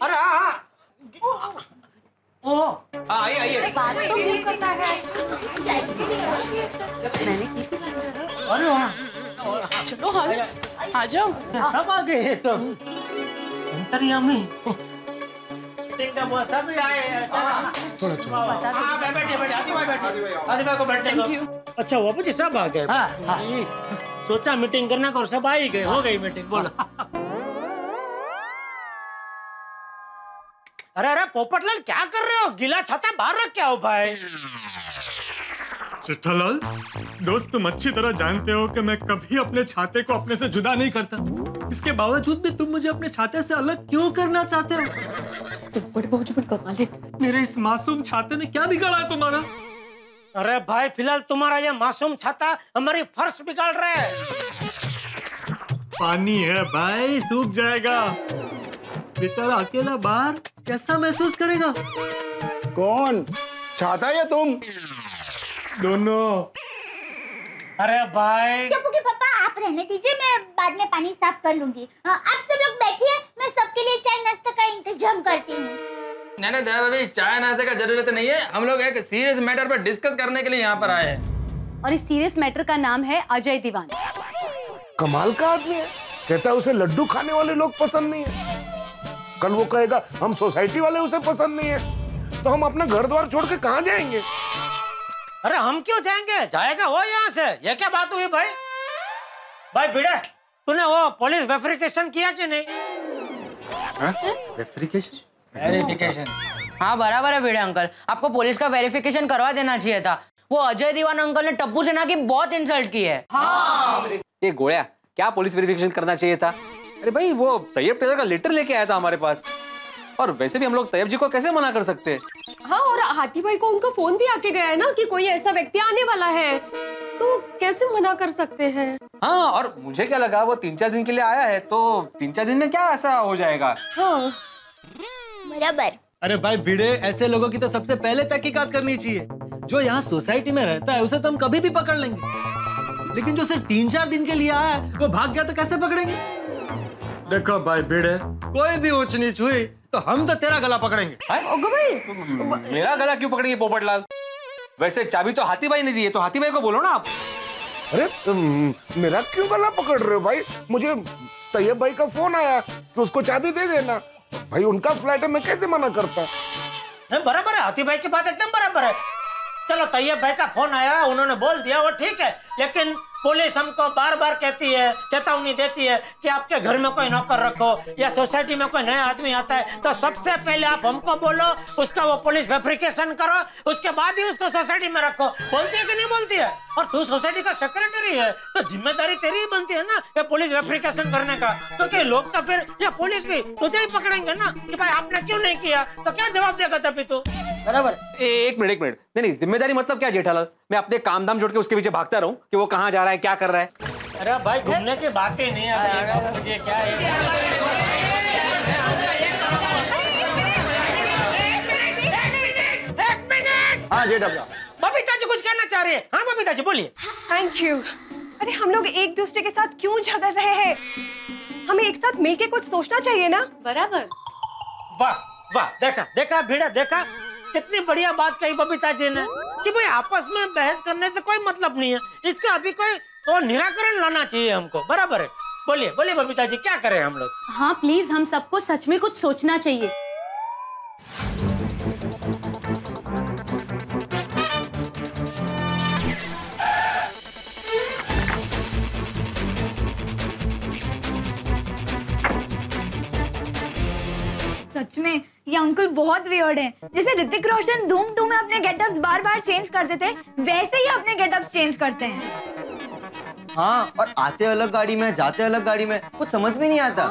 Speaker 1: अरे हाँ हाँ ओ
Speaker 20: हाँ आइए आइए।
Speaker 11: बात तो नहीं करता है। मैंने की थी।
Speaker 1: अरे वाह।
Speaker 18: चलो हंस आ जाओ।
Speaker 1: सब आ गए तो। अंतर्यामी आए हैं, चलो। हाँ, बै- बैठिए बैठिए। आदि भाई बैठिए। आदि भाई को बैठने अच्छा बाबू जी सब आ गए। हाँ, हाँ। सोचा मीटिंग करना को और सब आ ही गए। हो गई मीटिंग। बोलो। अरे अरे पोपटलाल क्या कर रहे हो? गीला छाता बाहर रख क्या हो भाई।
Speaker 23: चिट्ठालाल दोस्त तुम अच्छी तरह जानते हो कि मैं कभी अपने छाते को अपने से जुदा नहीं करता। इसके बावजूद भी तुम मुझे अपने छाते से अलग क्यों करना चाहते हो?
Speaker 21: बड़े जी बड़े कमाल है।
Speaker 23: मेरे इस मासूम छाते ने क्या बिगाड़ा है तुम्हारा?
Speaker 1: अरे भाई फ़िलहाल तुम्हारा ये मासूम छाता हमारी फर्श बिगाड़ रहा है।
Speaker 23: पानी है भाई सूख जाएगा। बेचारा अकेला बाहर कैसा महसूस करेगा?
Speaker 13: कौन? छाता या तुम?
Speaker 23: दोनों।
Speaker 1: अरे भाई।
Speaker 2: टप्पू के पापा आप रहने दीजिए मैं बाद में पानी साफ़ कर लूँगी। हाँ, आप सब लोग बैठिए मैं सबके लिए चाय नाश्ता का इंतज़ाम करती हूँ।
Speaker 24: नहीं नहीं दया भाभी चाय नाश्ते का ज़रूरत नहीं है। हम लोग एक सीरियस मैटर पर डिस्कस करने के लिए यहाँ पर आए हैं।
Speaker 11: और इस सीरियस मैटर का नाम है अजय दीवान।
Speaker 13: कमाल का आदमी है। कहता है उसे लड्डू खाने वाले लोग पसंद नहीं है। कल वो कहेगा हम सोसाइटी वाले उसे पसंद नहीं है। तो हम अपना घर द्वार छोड़ के कहाँ जाएँगे?
Speaker 1: अरे हम क्यों जाएँगे? जाएगा वो यहाँ से। ये क्या बात हुई भाई? भाई भिड़े तूने वो पुलिस वेरिफिकेशन किया कि नहीं?
Speaker 20: वेरिफिकेशन
Speaker 24: वेरिफिकेशन
Speaker 25: हाँ बराबर है भिड़े अंकल। आपको पुलिस का वेरिफिकेशन करवा देना चाहिए था। वो अजय दीवान अंकल ने टप्पू सेना की बहुत इंसल्ट की है। हाँ।
Speaker 20: ये गोया क्या पुलिस वेरिफिकेशन करना चाहिए था? अरे भाई वो तैयब टेलर का लेटर लेके आया था हमारे पास। और वैसे भी हम लोग तैयब जी को कैसे मना कर सकते? हैं
Speaker 17: हाँ और हाथी भाई को उनका फ़ोन भी आके गया है ना कि कोई ऐसा व्यक्ति आने वाला है। तो कैसे मना कर सकते हैं?
Speaker 20: हाँ और मुझे क्या लगा वो तीन चार दिन के लिए आया है तो तीन चार दिन में क्या ऐसा हो जाएगा?
Speaker 17: हाँ।
Speaker 2: बराबर।
Speaker 23: अरे भाई भिड़े ऐसे लोगों की तो सबसे पहले तहकीकात करनी चाहिए। जो यहाँ सोसाइटी में रहता है उसे तो हम कभी भी पकड़ लेंगे। लेकिन जो सिर्फ़ तीन चार दिन के लिए आया है वो भाग गया तो कैसे पकड़ेंगे? देखो भाई भिड़े कोई भी ऊंच नीच हुई तो हम तो तेरा गला पकड़ेंगे।
Speaker 17: भाई
Speaker 20: मेरा गला क्यों पकड़ेंगे पोपटलाल? वैसे चाबी तो हाथी भाई ने दी है तो हाथी भाई को बोलो ना आप।
Speaker 13: अरे मेरा क्यों गला पकड़ रहे हो भाई? मुझे तैयब भाई का फ़ोन आया कि उसको चाबी दे देना। भाई उनका फ्लैट है मैं कैसे मना करता?
Speaker 1: नहीं बराबर है हाथी भाई की बात एकदम बराबर है। चलो तैयब भाई का फ़ोन आया उन्होंने बोल दिया वो ठीक है लेकिन पुलिस हमको बार बार कहती है, चेतावनी देती है कि आपके घर में कोई नौकर रखो या सोसाइटी में कोई नया आदमी आता है तो सबसे पहले आप हमको बोलो, उसका वो पुलिस वेरिफिकेशन करो, उसके बाद ही उसको सोसाइटी में रखो। बोलती है कि नहीं बोलती है? और तू सोसाइटी का सेक्रेटरी है तो ज़िम्मेदारी तेरी ही बनती है ना, ये पुलिस वेरिफिकेशन करने का। क्योंकि लोग तो फिर, या पुलिस भी तुझे ही पकड़ेंगे ना, कि भाई आपने क्यों नहीं किया? तो क्या जवाब देगा तभी तू? बराबर।
Speaker 20: एक मिनट एक मिनट। नहीं नहीं, ज़िम्मेदारी मतलब क्या, जेठालाल? मैं अपने काम धाम छोड़ के उसके पीछे भागता रहूँ कि वो कहाँ जा रहा है क्या कर रहा है।
Speaker 1: अरे भाई घूमने की बात ही नहीं है मुझे क्या है।
Speaker 13: हाँ भैया
Speaker 1: बबीता जी कुछ कहना चाह रही है। हाँ बबीता जी बोलिए।
Speaker 21: थैंक यू अरे हम लोग एक दूसरे के साथ क्यों झगड़ रहे हैं? हमें एक साथ मिलके कुछ सोचना चाहिए ना?
Speaker 11: बराबर।
Speaker 1: वाह वाह देखा देखा भिड़ा देखा। कितनी बढ़िया बात कही बबीता जी ने। कि भाई आपस में बहस करने से कोई मतलब नहीं है। इसका अभी कोई तो निराकरण लाना चाहिए हमको। बराबर है। बोलिए बोलिए बबीता जी क्या करें हम लोग?
Speaker 11: हाँ प्लीज़ हम सबको सच में कुछ सोचना चाहिए।
Speaker 26: सच में ये अंकल बहुत वियर्ड हैं। जैसे ऋतिक रोशन धूम टू में अपने गेटअप्स बार बार चेंज करते थे वैसे ही अपने गेटअप्स चेंज करते हैं।
Speaker 27: हाँ और आते अलग गाड़ी में जाते अलग गाड़ी में कुछ समझ में नहीं आता।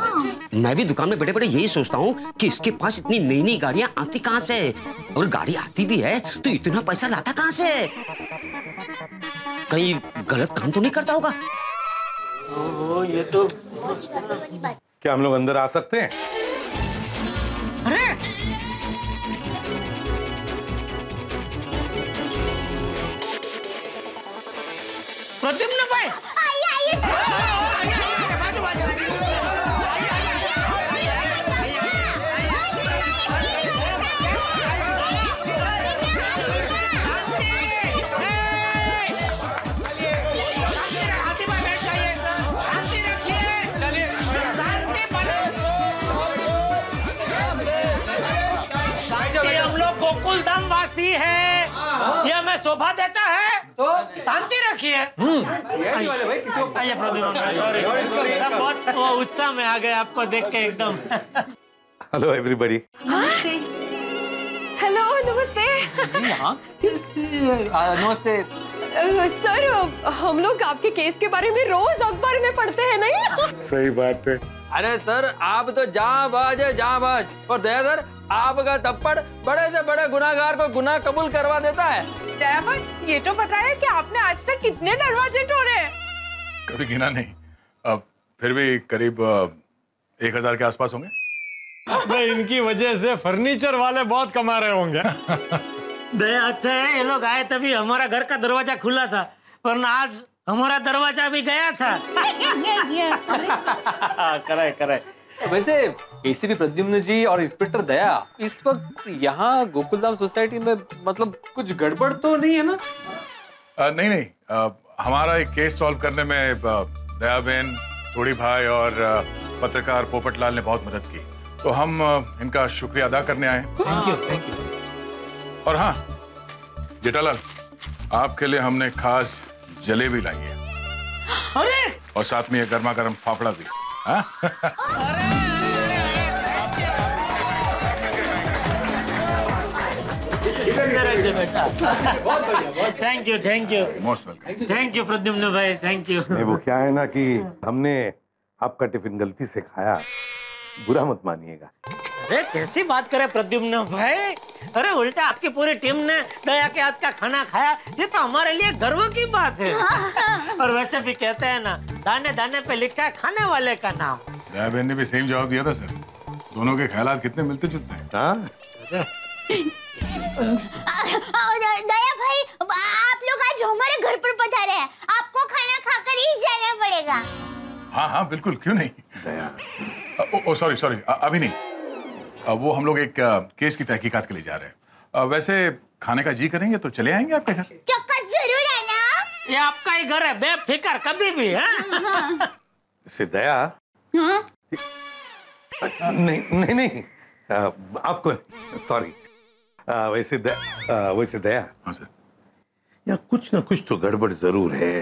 Speaker 22: मैं भी दुकान में बैठे बैठे यही सोचता हूँ कि इसके पास इतनी नई नई गाड़ियाँ आती कहाँ से और गाड़ी आती भी है तो इतना पैसा लाता कहाँ से कहीं गलत काम तो नहीं करता होगा?
Speaker 1: ओ, ये तो
Speaker 13: क्या हम लोग अंदर आ सकते हैं?
Speaker 1: अरे! प्रद्युम्न भाई
Speaker 2: आइए आइए
Speaker 1: कोई शोभा देता है तो शांति रखिए।
Speaker 23: CID वाले भाई, किसी को-
Speaker 1: आइए सॉरी सब बहुत वो उत्साह में आ गए आपको देख के एकदम।
Speaker 9: हेलो एवरीबडी
Speaker 6: हेलो नमस्ते।
Speaker 23: नमस्ते।
Speaker 13: अ, सर हम लोग आपके केस के बारे में रोज अखबार में पढ़ते हैं नहीं?
Speaker 9: सही बात है।
Speaker 20: अरे सर आप तो जाबाज है जाबाज। और दया सर आपका थप्पड़ बड़े से बड़े गुनाहगार को गुनाह कबूल करवा देता है।
Speaker 6: दयावर ये तो बताया कि आपने आज तक कितने दरवाजे तोड़े
Speaker 9: कभी गिना नहीं। अब फिर भी करीब एक हज़ार के आसपास होंगे।
Speaker 23: इनकी वजह से फर्नीचर वाले बहुत कमा रहे होंगे।
Speaker 1: दया अच्छा है ये लोग आए तभी हमारा घर का दरवाज़ा खुला था वरना आज हमारा दरवाज़ा भी गया था।
Speaker 23: करे करे। वैसे एसीपी प्रद्युम्न जी और इंस्पेक्टर दया इस वक्त यहाँ गोकुलधाम सोसाइटी में मतलब कुछ गड़बड़ तो नहीं है ना?
Speaker 9: अ, नहीं नहीं। अ, हमारा एक केस सॉल्व करने में दया बहन थोड़ी भाई और पत्रकार पोपटलाल ने बहुत मदद की। तो हम इनका शुक्रिया अदा करने आए
Speaker 1: थैंक यू थैंक यू
Speaker 9: और हाँ जेठालाल आपके लिए हमने खास जलेबी लाई है।
Speaker 1: अरे!
Speaker 9: और साथ में ये गर्मा गर्म फाफड़ा भी। हाँ?
Speaker 1: बेटा thank you thank you
Speaker 9: most welcome
Speaker 1: thank you Pradyumn भाई थैंक यू
Speaker 28: वो क्या है ना कि हमने आपका टिफ़िन गलती से खाया। बुरा मत मानिएगा।
Speaker 1: अरे कैसी बात करे प्रद्युम्न भाई। अरे उल्टा आपकी पूरी टीम ने दया के हाथ का खाना खाया। ये तो हमारे लिए गर्व की बात है। और वैसे भी कहते हैं ना दाने दाने पे लिखा है खाने वाले का नाम।
Speaker 9: दया बहन ने भी सेम जवाब दिया था सर। दोनों के ख्यालात कितने मिलते जुलते हैं।
Speaker 28: हाँ।
Speaker 2: दया भाई आप लोग आज हमारे घर पर पधारे हैं। आपको खाना खाकर ही जाना पड़ेगा।
Speaker 9: हाँ हाँ बिल्कुल क्यों नहीं? दया। ओ, सॉरी सॉरी अभी नहीं। वो हम लोग एक केस की तहकीकात के लिए जा रहे हैं। वैसे खाने का जी करेंगे तो चले आएँगे आपके घर?
Speaker 2: चौकस ज़रूर है ना?
Speaker 1: ये आपका ही घर है बेफिक्र कभी भी है?
Speaker 28: से दया। नहीं नहीं नहीं। आपको सॉरी वैसे द, आ, वैसे दया।
Speaker 9: हाँ सर।
Speaker 28: या कुछ ना कुछ तो गड़बड़ ज़रूर है।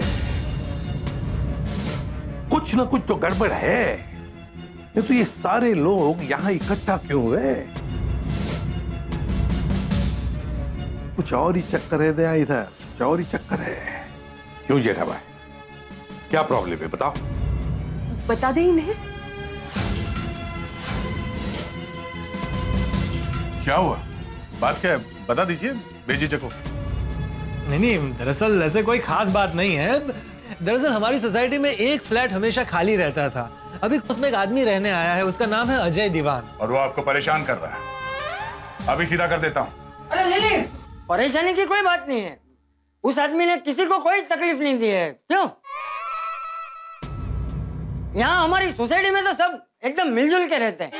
Speaker 28: कुछ ना कुछ तो गड़बड़ है। ये तो ये सारे लोग यहाँ इकट्ठा क्यों हुए? कुछ और ही चक्कर है दया इधर कुछ और ही चक्कर है। क्यों जेठा भाई क्या प्रॉब्लम है बताओ।
Speaker 29: बता दे इन्हें।
Speaker 9: क्या हुआ? बात क्या है? बता दीजिए बेझिझक हो
Speaker 23: नहीं नहीं दरअसल ऐसे कोई खास बात नहीं है। दरअसल हमारी सोसाइटी में एक फ्लैट हमेशा खाली रहता था। अभी उसमें एक आदमी रहने आया है उसका नाम है अजय दीवान।
Speaker 9: और वो आपको परेशान कर रहा है। अभी सीधा कर देता हूँ।
Speaker 5: अरे नहीं नहीं परेशानी की कोई बात नहीं है। उस आदमी ने किसी को कोई तकलीफ़ नहीं दी है। क्यों? यहाँ हमारी सोसाइटी में तो सब एकदम मिलजुल के रहते हैं।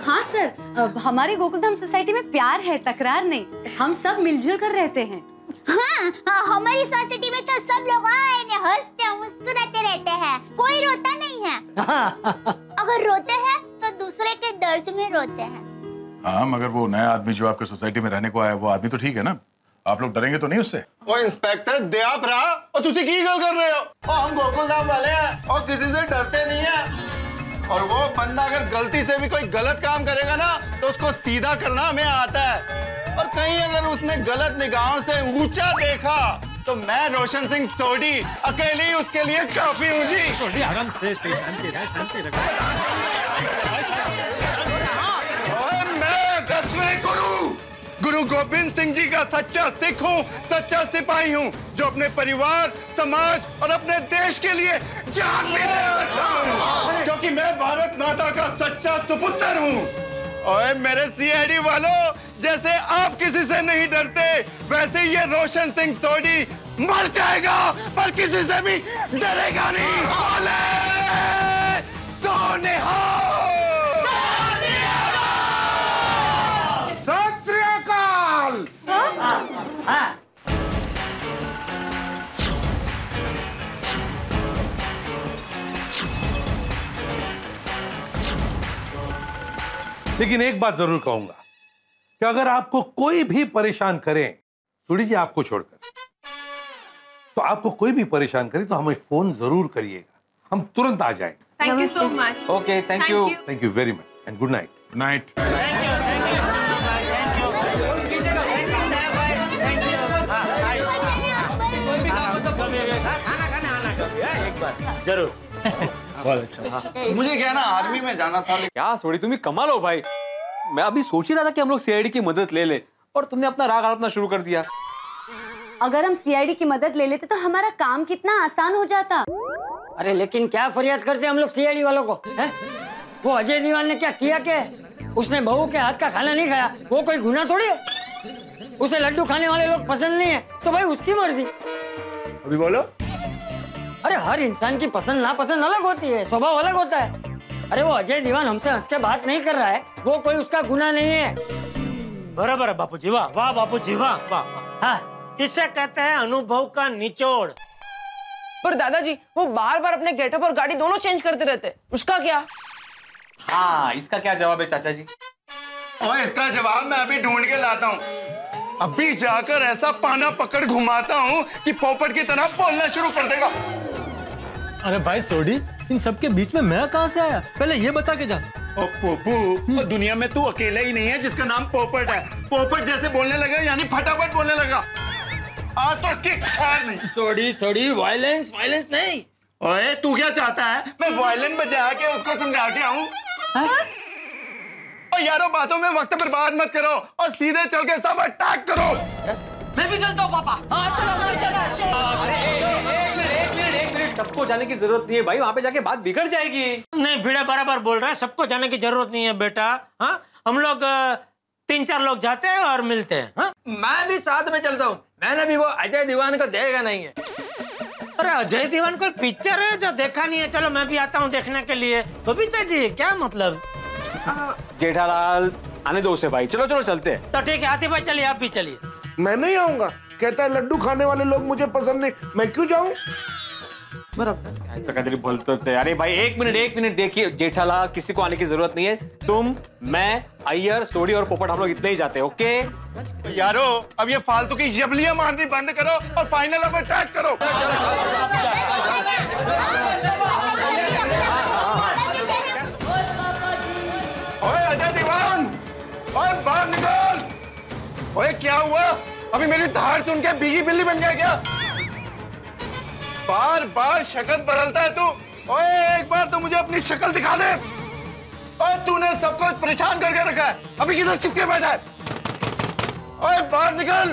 Speaker 11: हाँ सर हमारे गोकुलधाम सोसाइटी में प्यार है तकरार नहीं। हम सब मिलजुल कर रहते हैं।
Speaker 2: हाँ हाँ, हमारी सोसाइटी में तो सब लोग आए हँसते मुस्कुराते रहते हैं। कोई रोता नहीं है। अगर रोते हैं तो दूसरे के दर्द में रोते हैं।
Speaker 9: हाँ मगर वो नया आदमी जो आपके सोसाइटी में रहने को आया वो आदमी तो ठीक है ना? आप लोग डरेंगे तो नहीं उससे?
Speaker 30: ओ इंस्पेक्टर दया भरा और तुसी की गल कर रहे हो? ओ हम गोकुलधाम वाले हैं। और किसी से डरते नहीं है। और वो बंदा अगर गलती से भी कोई गलत काम करेगा ना तो उसको सीधा करना हमें आता है। और कहीं अगर उसने गलत निगाहों से ऊँचा देखा तो मैं रोशन सिंह सोडी अकेले ही उसके लिए काफ़ी हूँ जी।
Speaker 23: सोडी आराम से शांति रह शांति
Speaker 30: और मैं दसवें गुरु गुरु गोविंद सिंह जी का सच्चा सिख हूँ सच्चा सिपाही हूँ जो अपने परिवार समाज और अपने देश के लिए जान भी दे हूँ। क्योंकि मैं भारत माता का सच्चा सुपुत्र हूँ। और मेरे सीआईडी वालों जैसे आप किसी से नहीं डरते वैसे ये रोशन सिंह सोडी मर जाएगा पर किसी से भी डरेगा नहीं। बोले तो सत श्री अकाल।
Speaker 28: लेकिन एक बात ज़रूर कहूँगा कि अगर आपको कोई भी परेशान करे थोड़ी जी आपको छोड़कर तो आपको कोई भी परेशान करे तो हमें फ़ोन ज़रूर करिएगा हम तुरंत आ जाएँगे
Speaker 18: thank you so much
Speaker 20: okay thank you
Speaker 28: thank you very much and good night
Speaker 31: good night
Speaker 1: ज़रूर
Speaker 23: बहुत अच्छा।
Speaker 30: मुझे क्या ना आर्मी में जाना था
Speaker 20: क्या सोड़ी तुम ही कमाल हो भाई। मैं अभी सोच ही रहा था कि हम लोग सीआईडी की मदद ले ले और तुमने अपना राग हड़पना शुरू कर दिया।
Speaker 11: अगर हम सीआईडी की मदद ले लेते तो हमारा काम कितना आसान हो जाता।
Speaker 5: अरे लेकिन क्या फरियाद करते हम लोग सीआईडी वालों को हैं? वो अजय दीवान ने क्या किया के उसने बहू के हाथ का खाना नहीं खाया वो कोई गुना थोड़ी है? उसे लड्डू खाने वाले लोग पसंद नहीं है तो भाई उसकी मर्ज़ी।
Speaker 30: अभी बोलो।
Speaker 5: अरे हर इंसान की पसंद नापसंद अलग होती है स्वभाव अलग होता है। अरे वो अजय दीवान हमसे हंस के बात नहीं कर रहा है वो कोई उसका गुना नहीं है।
Speaker 1: बराबर है बापू जी वाह वाह बापू जी वाह वाह वाह। हाँ। इसे कहते हैं अनुभव का निचोड़।
Speaker 15: पर दादाजी वो बार बार अपने गेटअप और गाड़ी दोनों चेंज करते रहते उसका क्या?
Speaker 20: हाँ इसका क्या जवाब है चाचा जी?
Speaker 30: और इसका जवाब मैं अभी ढूंढ के लाता हूँ। अभी जाकर ऐसा पाना पकड़ घुमाता हूँ कि पोपट की तरह बोलना शुरू कर देगा।
Speaker 23: अरे भाई सोडी इन सबके बीच में मैं कहाँ से आया? पहले ये बता के जा।
Speaker 30: ओ पोपू दुनिया में तू अकेला ही नहीं है जिसका नाम पोपट है। पोपट जैसे बोलने लगा यानी फटाफट बोलने लगा। आज तो इसकी खैर नहीं।
Speaker 24: सॉरी सॉरी वायलेंस वायलेंस नहीं।
Speaker 30: ओए तू क्या चाहता है? मैं वायलिन बजा के उसको समझा के आऊँ? और यारो बातों में वक्त बर्बाद मत करो और सीधे चल के सब अटैक करो।
Speaker 15: मैं भी चलता हूँ पापा। हाँ चलो
Speaker 20: सबको जाने की ज़रूरत नहीं है भाई वहाँ पे जाके बात बिगड़ जाएगी।
Speaker 1: नहीं भिड़े बराबर बोल रहा है सबको जाने की ज़रूरत नहीं है बेटा हाँ? हम लोग तीन चार लोग जाते हैं और मिलते हैं हाँ?
Speaker 24: मैं भी साथ में चलता हूँ मैंने भी वो अजय दीवान को देखा नहीं है।
Speaker 1: अरे अजय दीवान कोई पिक्चर है जो देखा नहीं है? चलो मैं भी आता हूँ देखने के लिए। बबीता जी क्या मतलब?
Speaker 20: जेठालाल आने दो उसे भाई। चलो चलो चलते हैं।
Speaker 1: तो ठीक है आती भाई चलिए आप भी चलिए।
Speaker 13: मैं नहीं आऊँगा। कहता है लड्डू खाने वाले लोग मुझे पसंद नहीं। मैं क्यों जाऊँ?
Speaker 20: ऐसा काहीतरी बोलतोच आहे अरे भाई एक मिनट एक मिनट देखिए जेठालाल किसी को आने की ज़रूरत नहीं है। तुम मैं अय्यर सोडी और पोपट हम लोग इतने ही जाते हैं ओके?
Speaker 30: यारो अब ये फालतू की जबलियाँ मारनी बंद करो और फाइनल अब अटैक करो। ओए अजय दीवान ओए बाहर निकल। ओए क्या हुआ? अभी मेरी धार सुन के बीगी बिल्ली बन गया क्या? बार बार शक्ल बदलता है तू। ओए एक बार तो मुझे अपनी शक्ल दिखा दे। ओए तूने सबको परेशान करके रखा है। अभी किधर चिपके बैठा है? ओए बाहर निकल।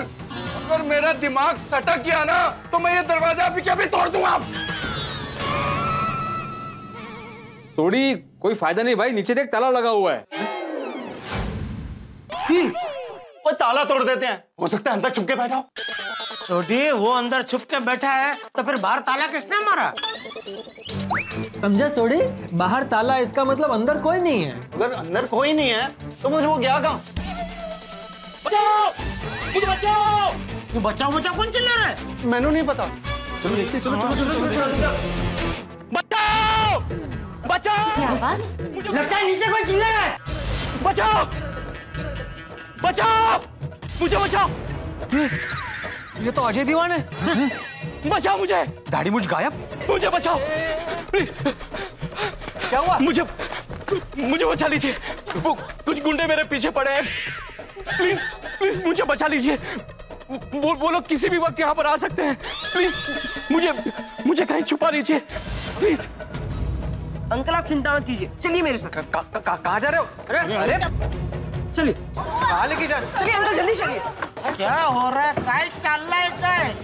Speaker 30: अगर मेरा दिमाग सटक गया ना तो मैं ये दरवाज़ा अभी क्या अभी तोड़ दूँगा
Speaker 20: सोडी कोई फ़ायदा नहीं भाई नीचे देख ताला लगा हुआ है।
Speaker 30: वो ताला तोड़ देते हैं। हो सकता है अंदर चुपके बैठा हो।
Speaker 1: छोटी वो अंदर छुप के बैठा है तो फिर बाहर ताला किसने मारा?
Speaker 23: समझा सोडी बाहर ताला इसका मतलब अंदर कोई नहीं है।
Speaker 30: अगर अंदर कोई नहीं है तो मुझे वो गया कहाँ
Speaker 1: मुझे बचाओ! ये बचाओ बचाओ कौन चिल्ला रहा है?
Speaker 30: मैंने नहीं पता।
Speaker 23: चलो देखते चलो चलो चलो चलो चलो
Speaker 24: बचाओ! बचाओ!
Speaker 5: क्या आवाज़ लगता है नीचे कोई चिल्ला रहा है।
Speaker 24: बचाओ! बचाओ! मुझे बचाओ!
Speaker 20: ये तो अजय दीवान है।
Speaker 24: बचाओ मुझे।
Speaker 20: दाढ़ी मुझ गायब।
Speaker 24: मुझे बचाओ। प्लीज़।
Speaker 20: क्या हुआ?
Speaker 24: मुझे मुझे बचा लीजिए। वो कुछ गुंडे मेरे पीछे पड़े हैं। प्लीज़ प्लीज़ मुझे बचा लीजिए। वो वो लोग किसी भी वक्त यहाँ पर आ सकते हैं। प्लीज़ मुझे मुझे कहीं छुपा लीजिए प्लीज़।
Speaker 15: अंकल आप चिंता मत कीजिए। चलिए मेरे साथ।
Speaker 20: कहाँ जा रहे हो? अरे अरे।
Speaker 15: चलिए।
Speaker 20: लेके जा
Speaker 15: चलिए अंकल जल्दी चलिए।
Speaker 1: क्या हो रहा है? काय चल रहा है काय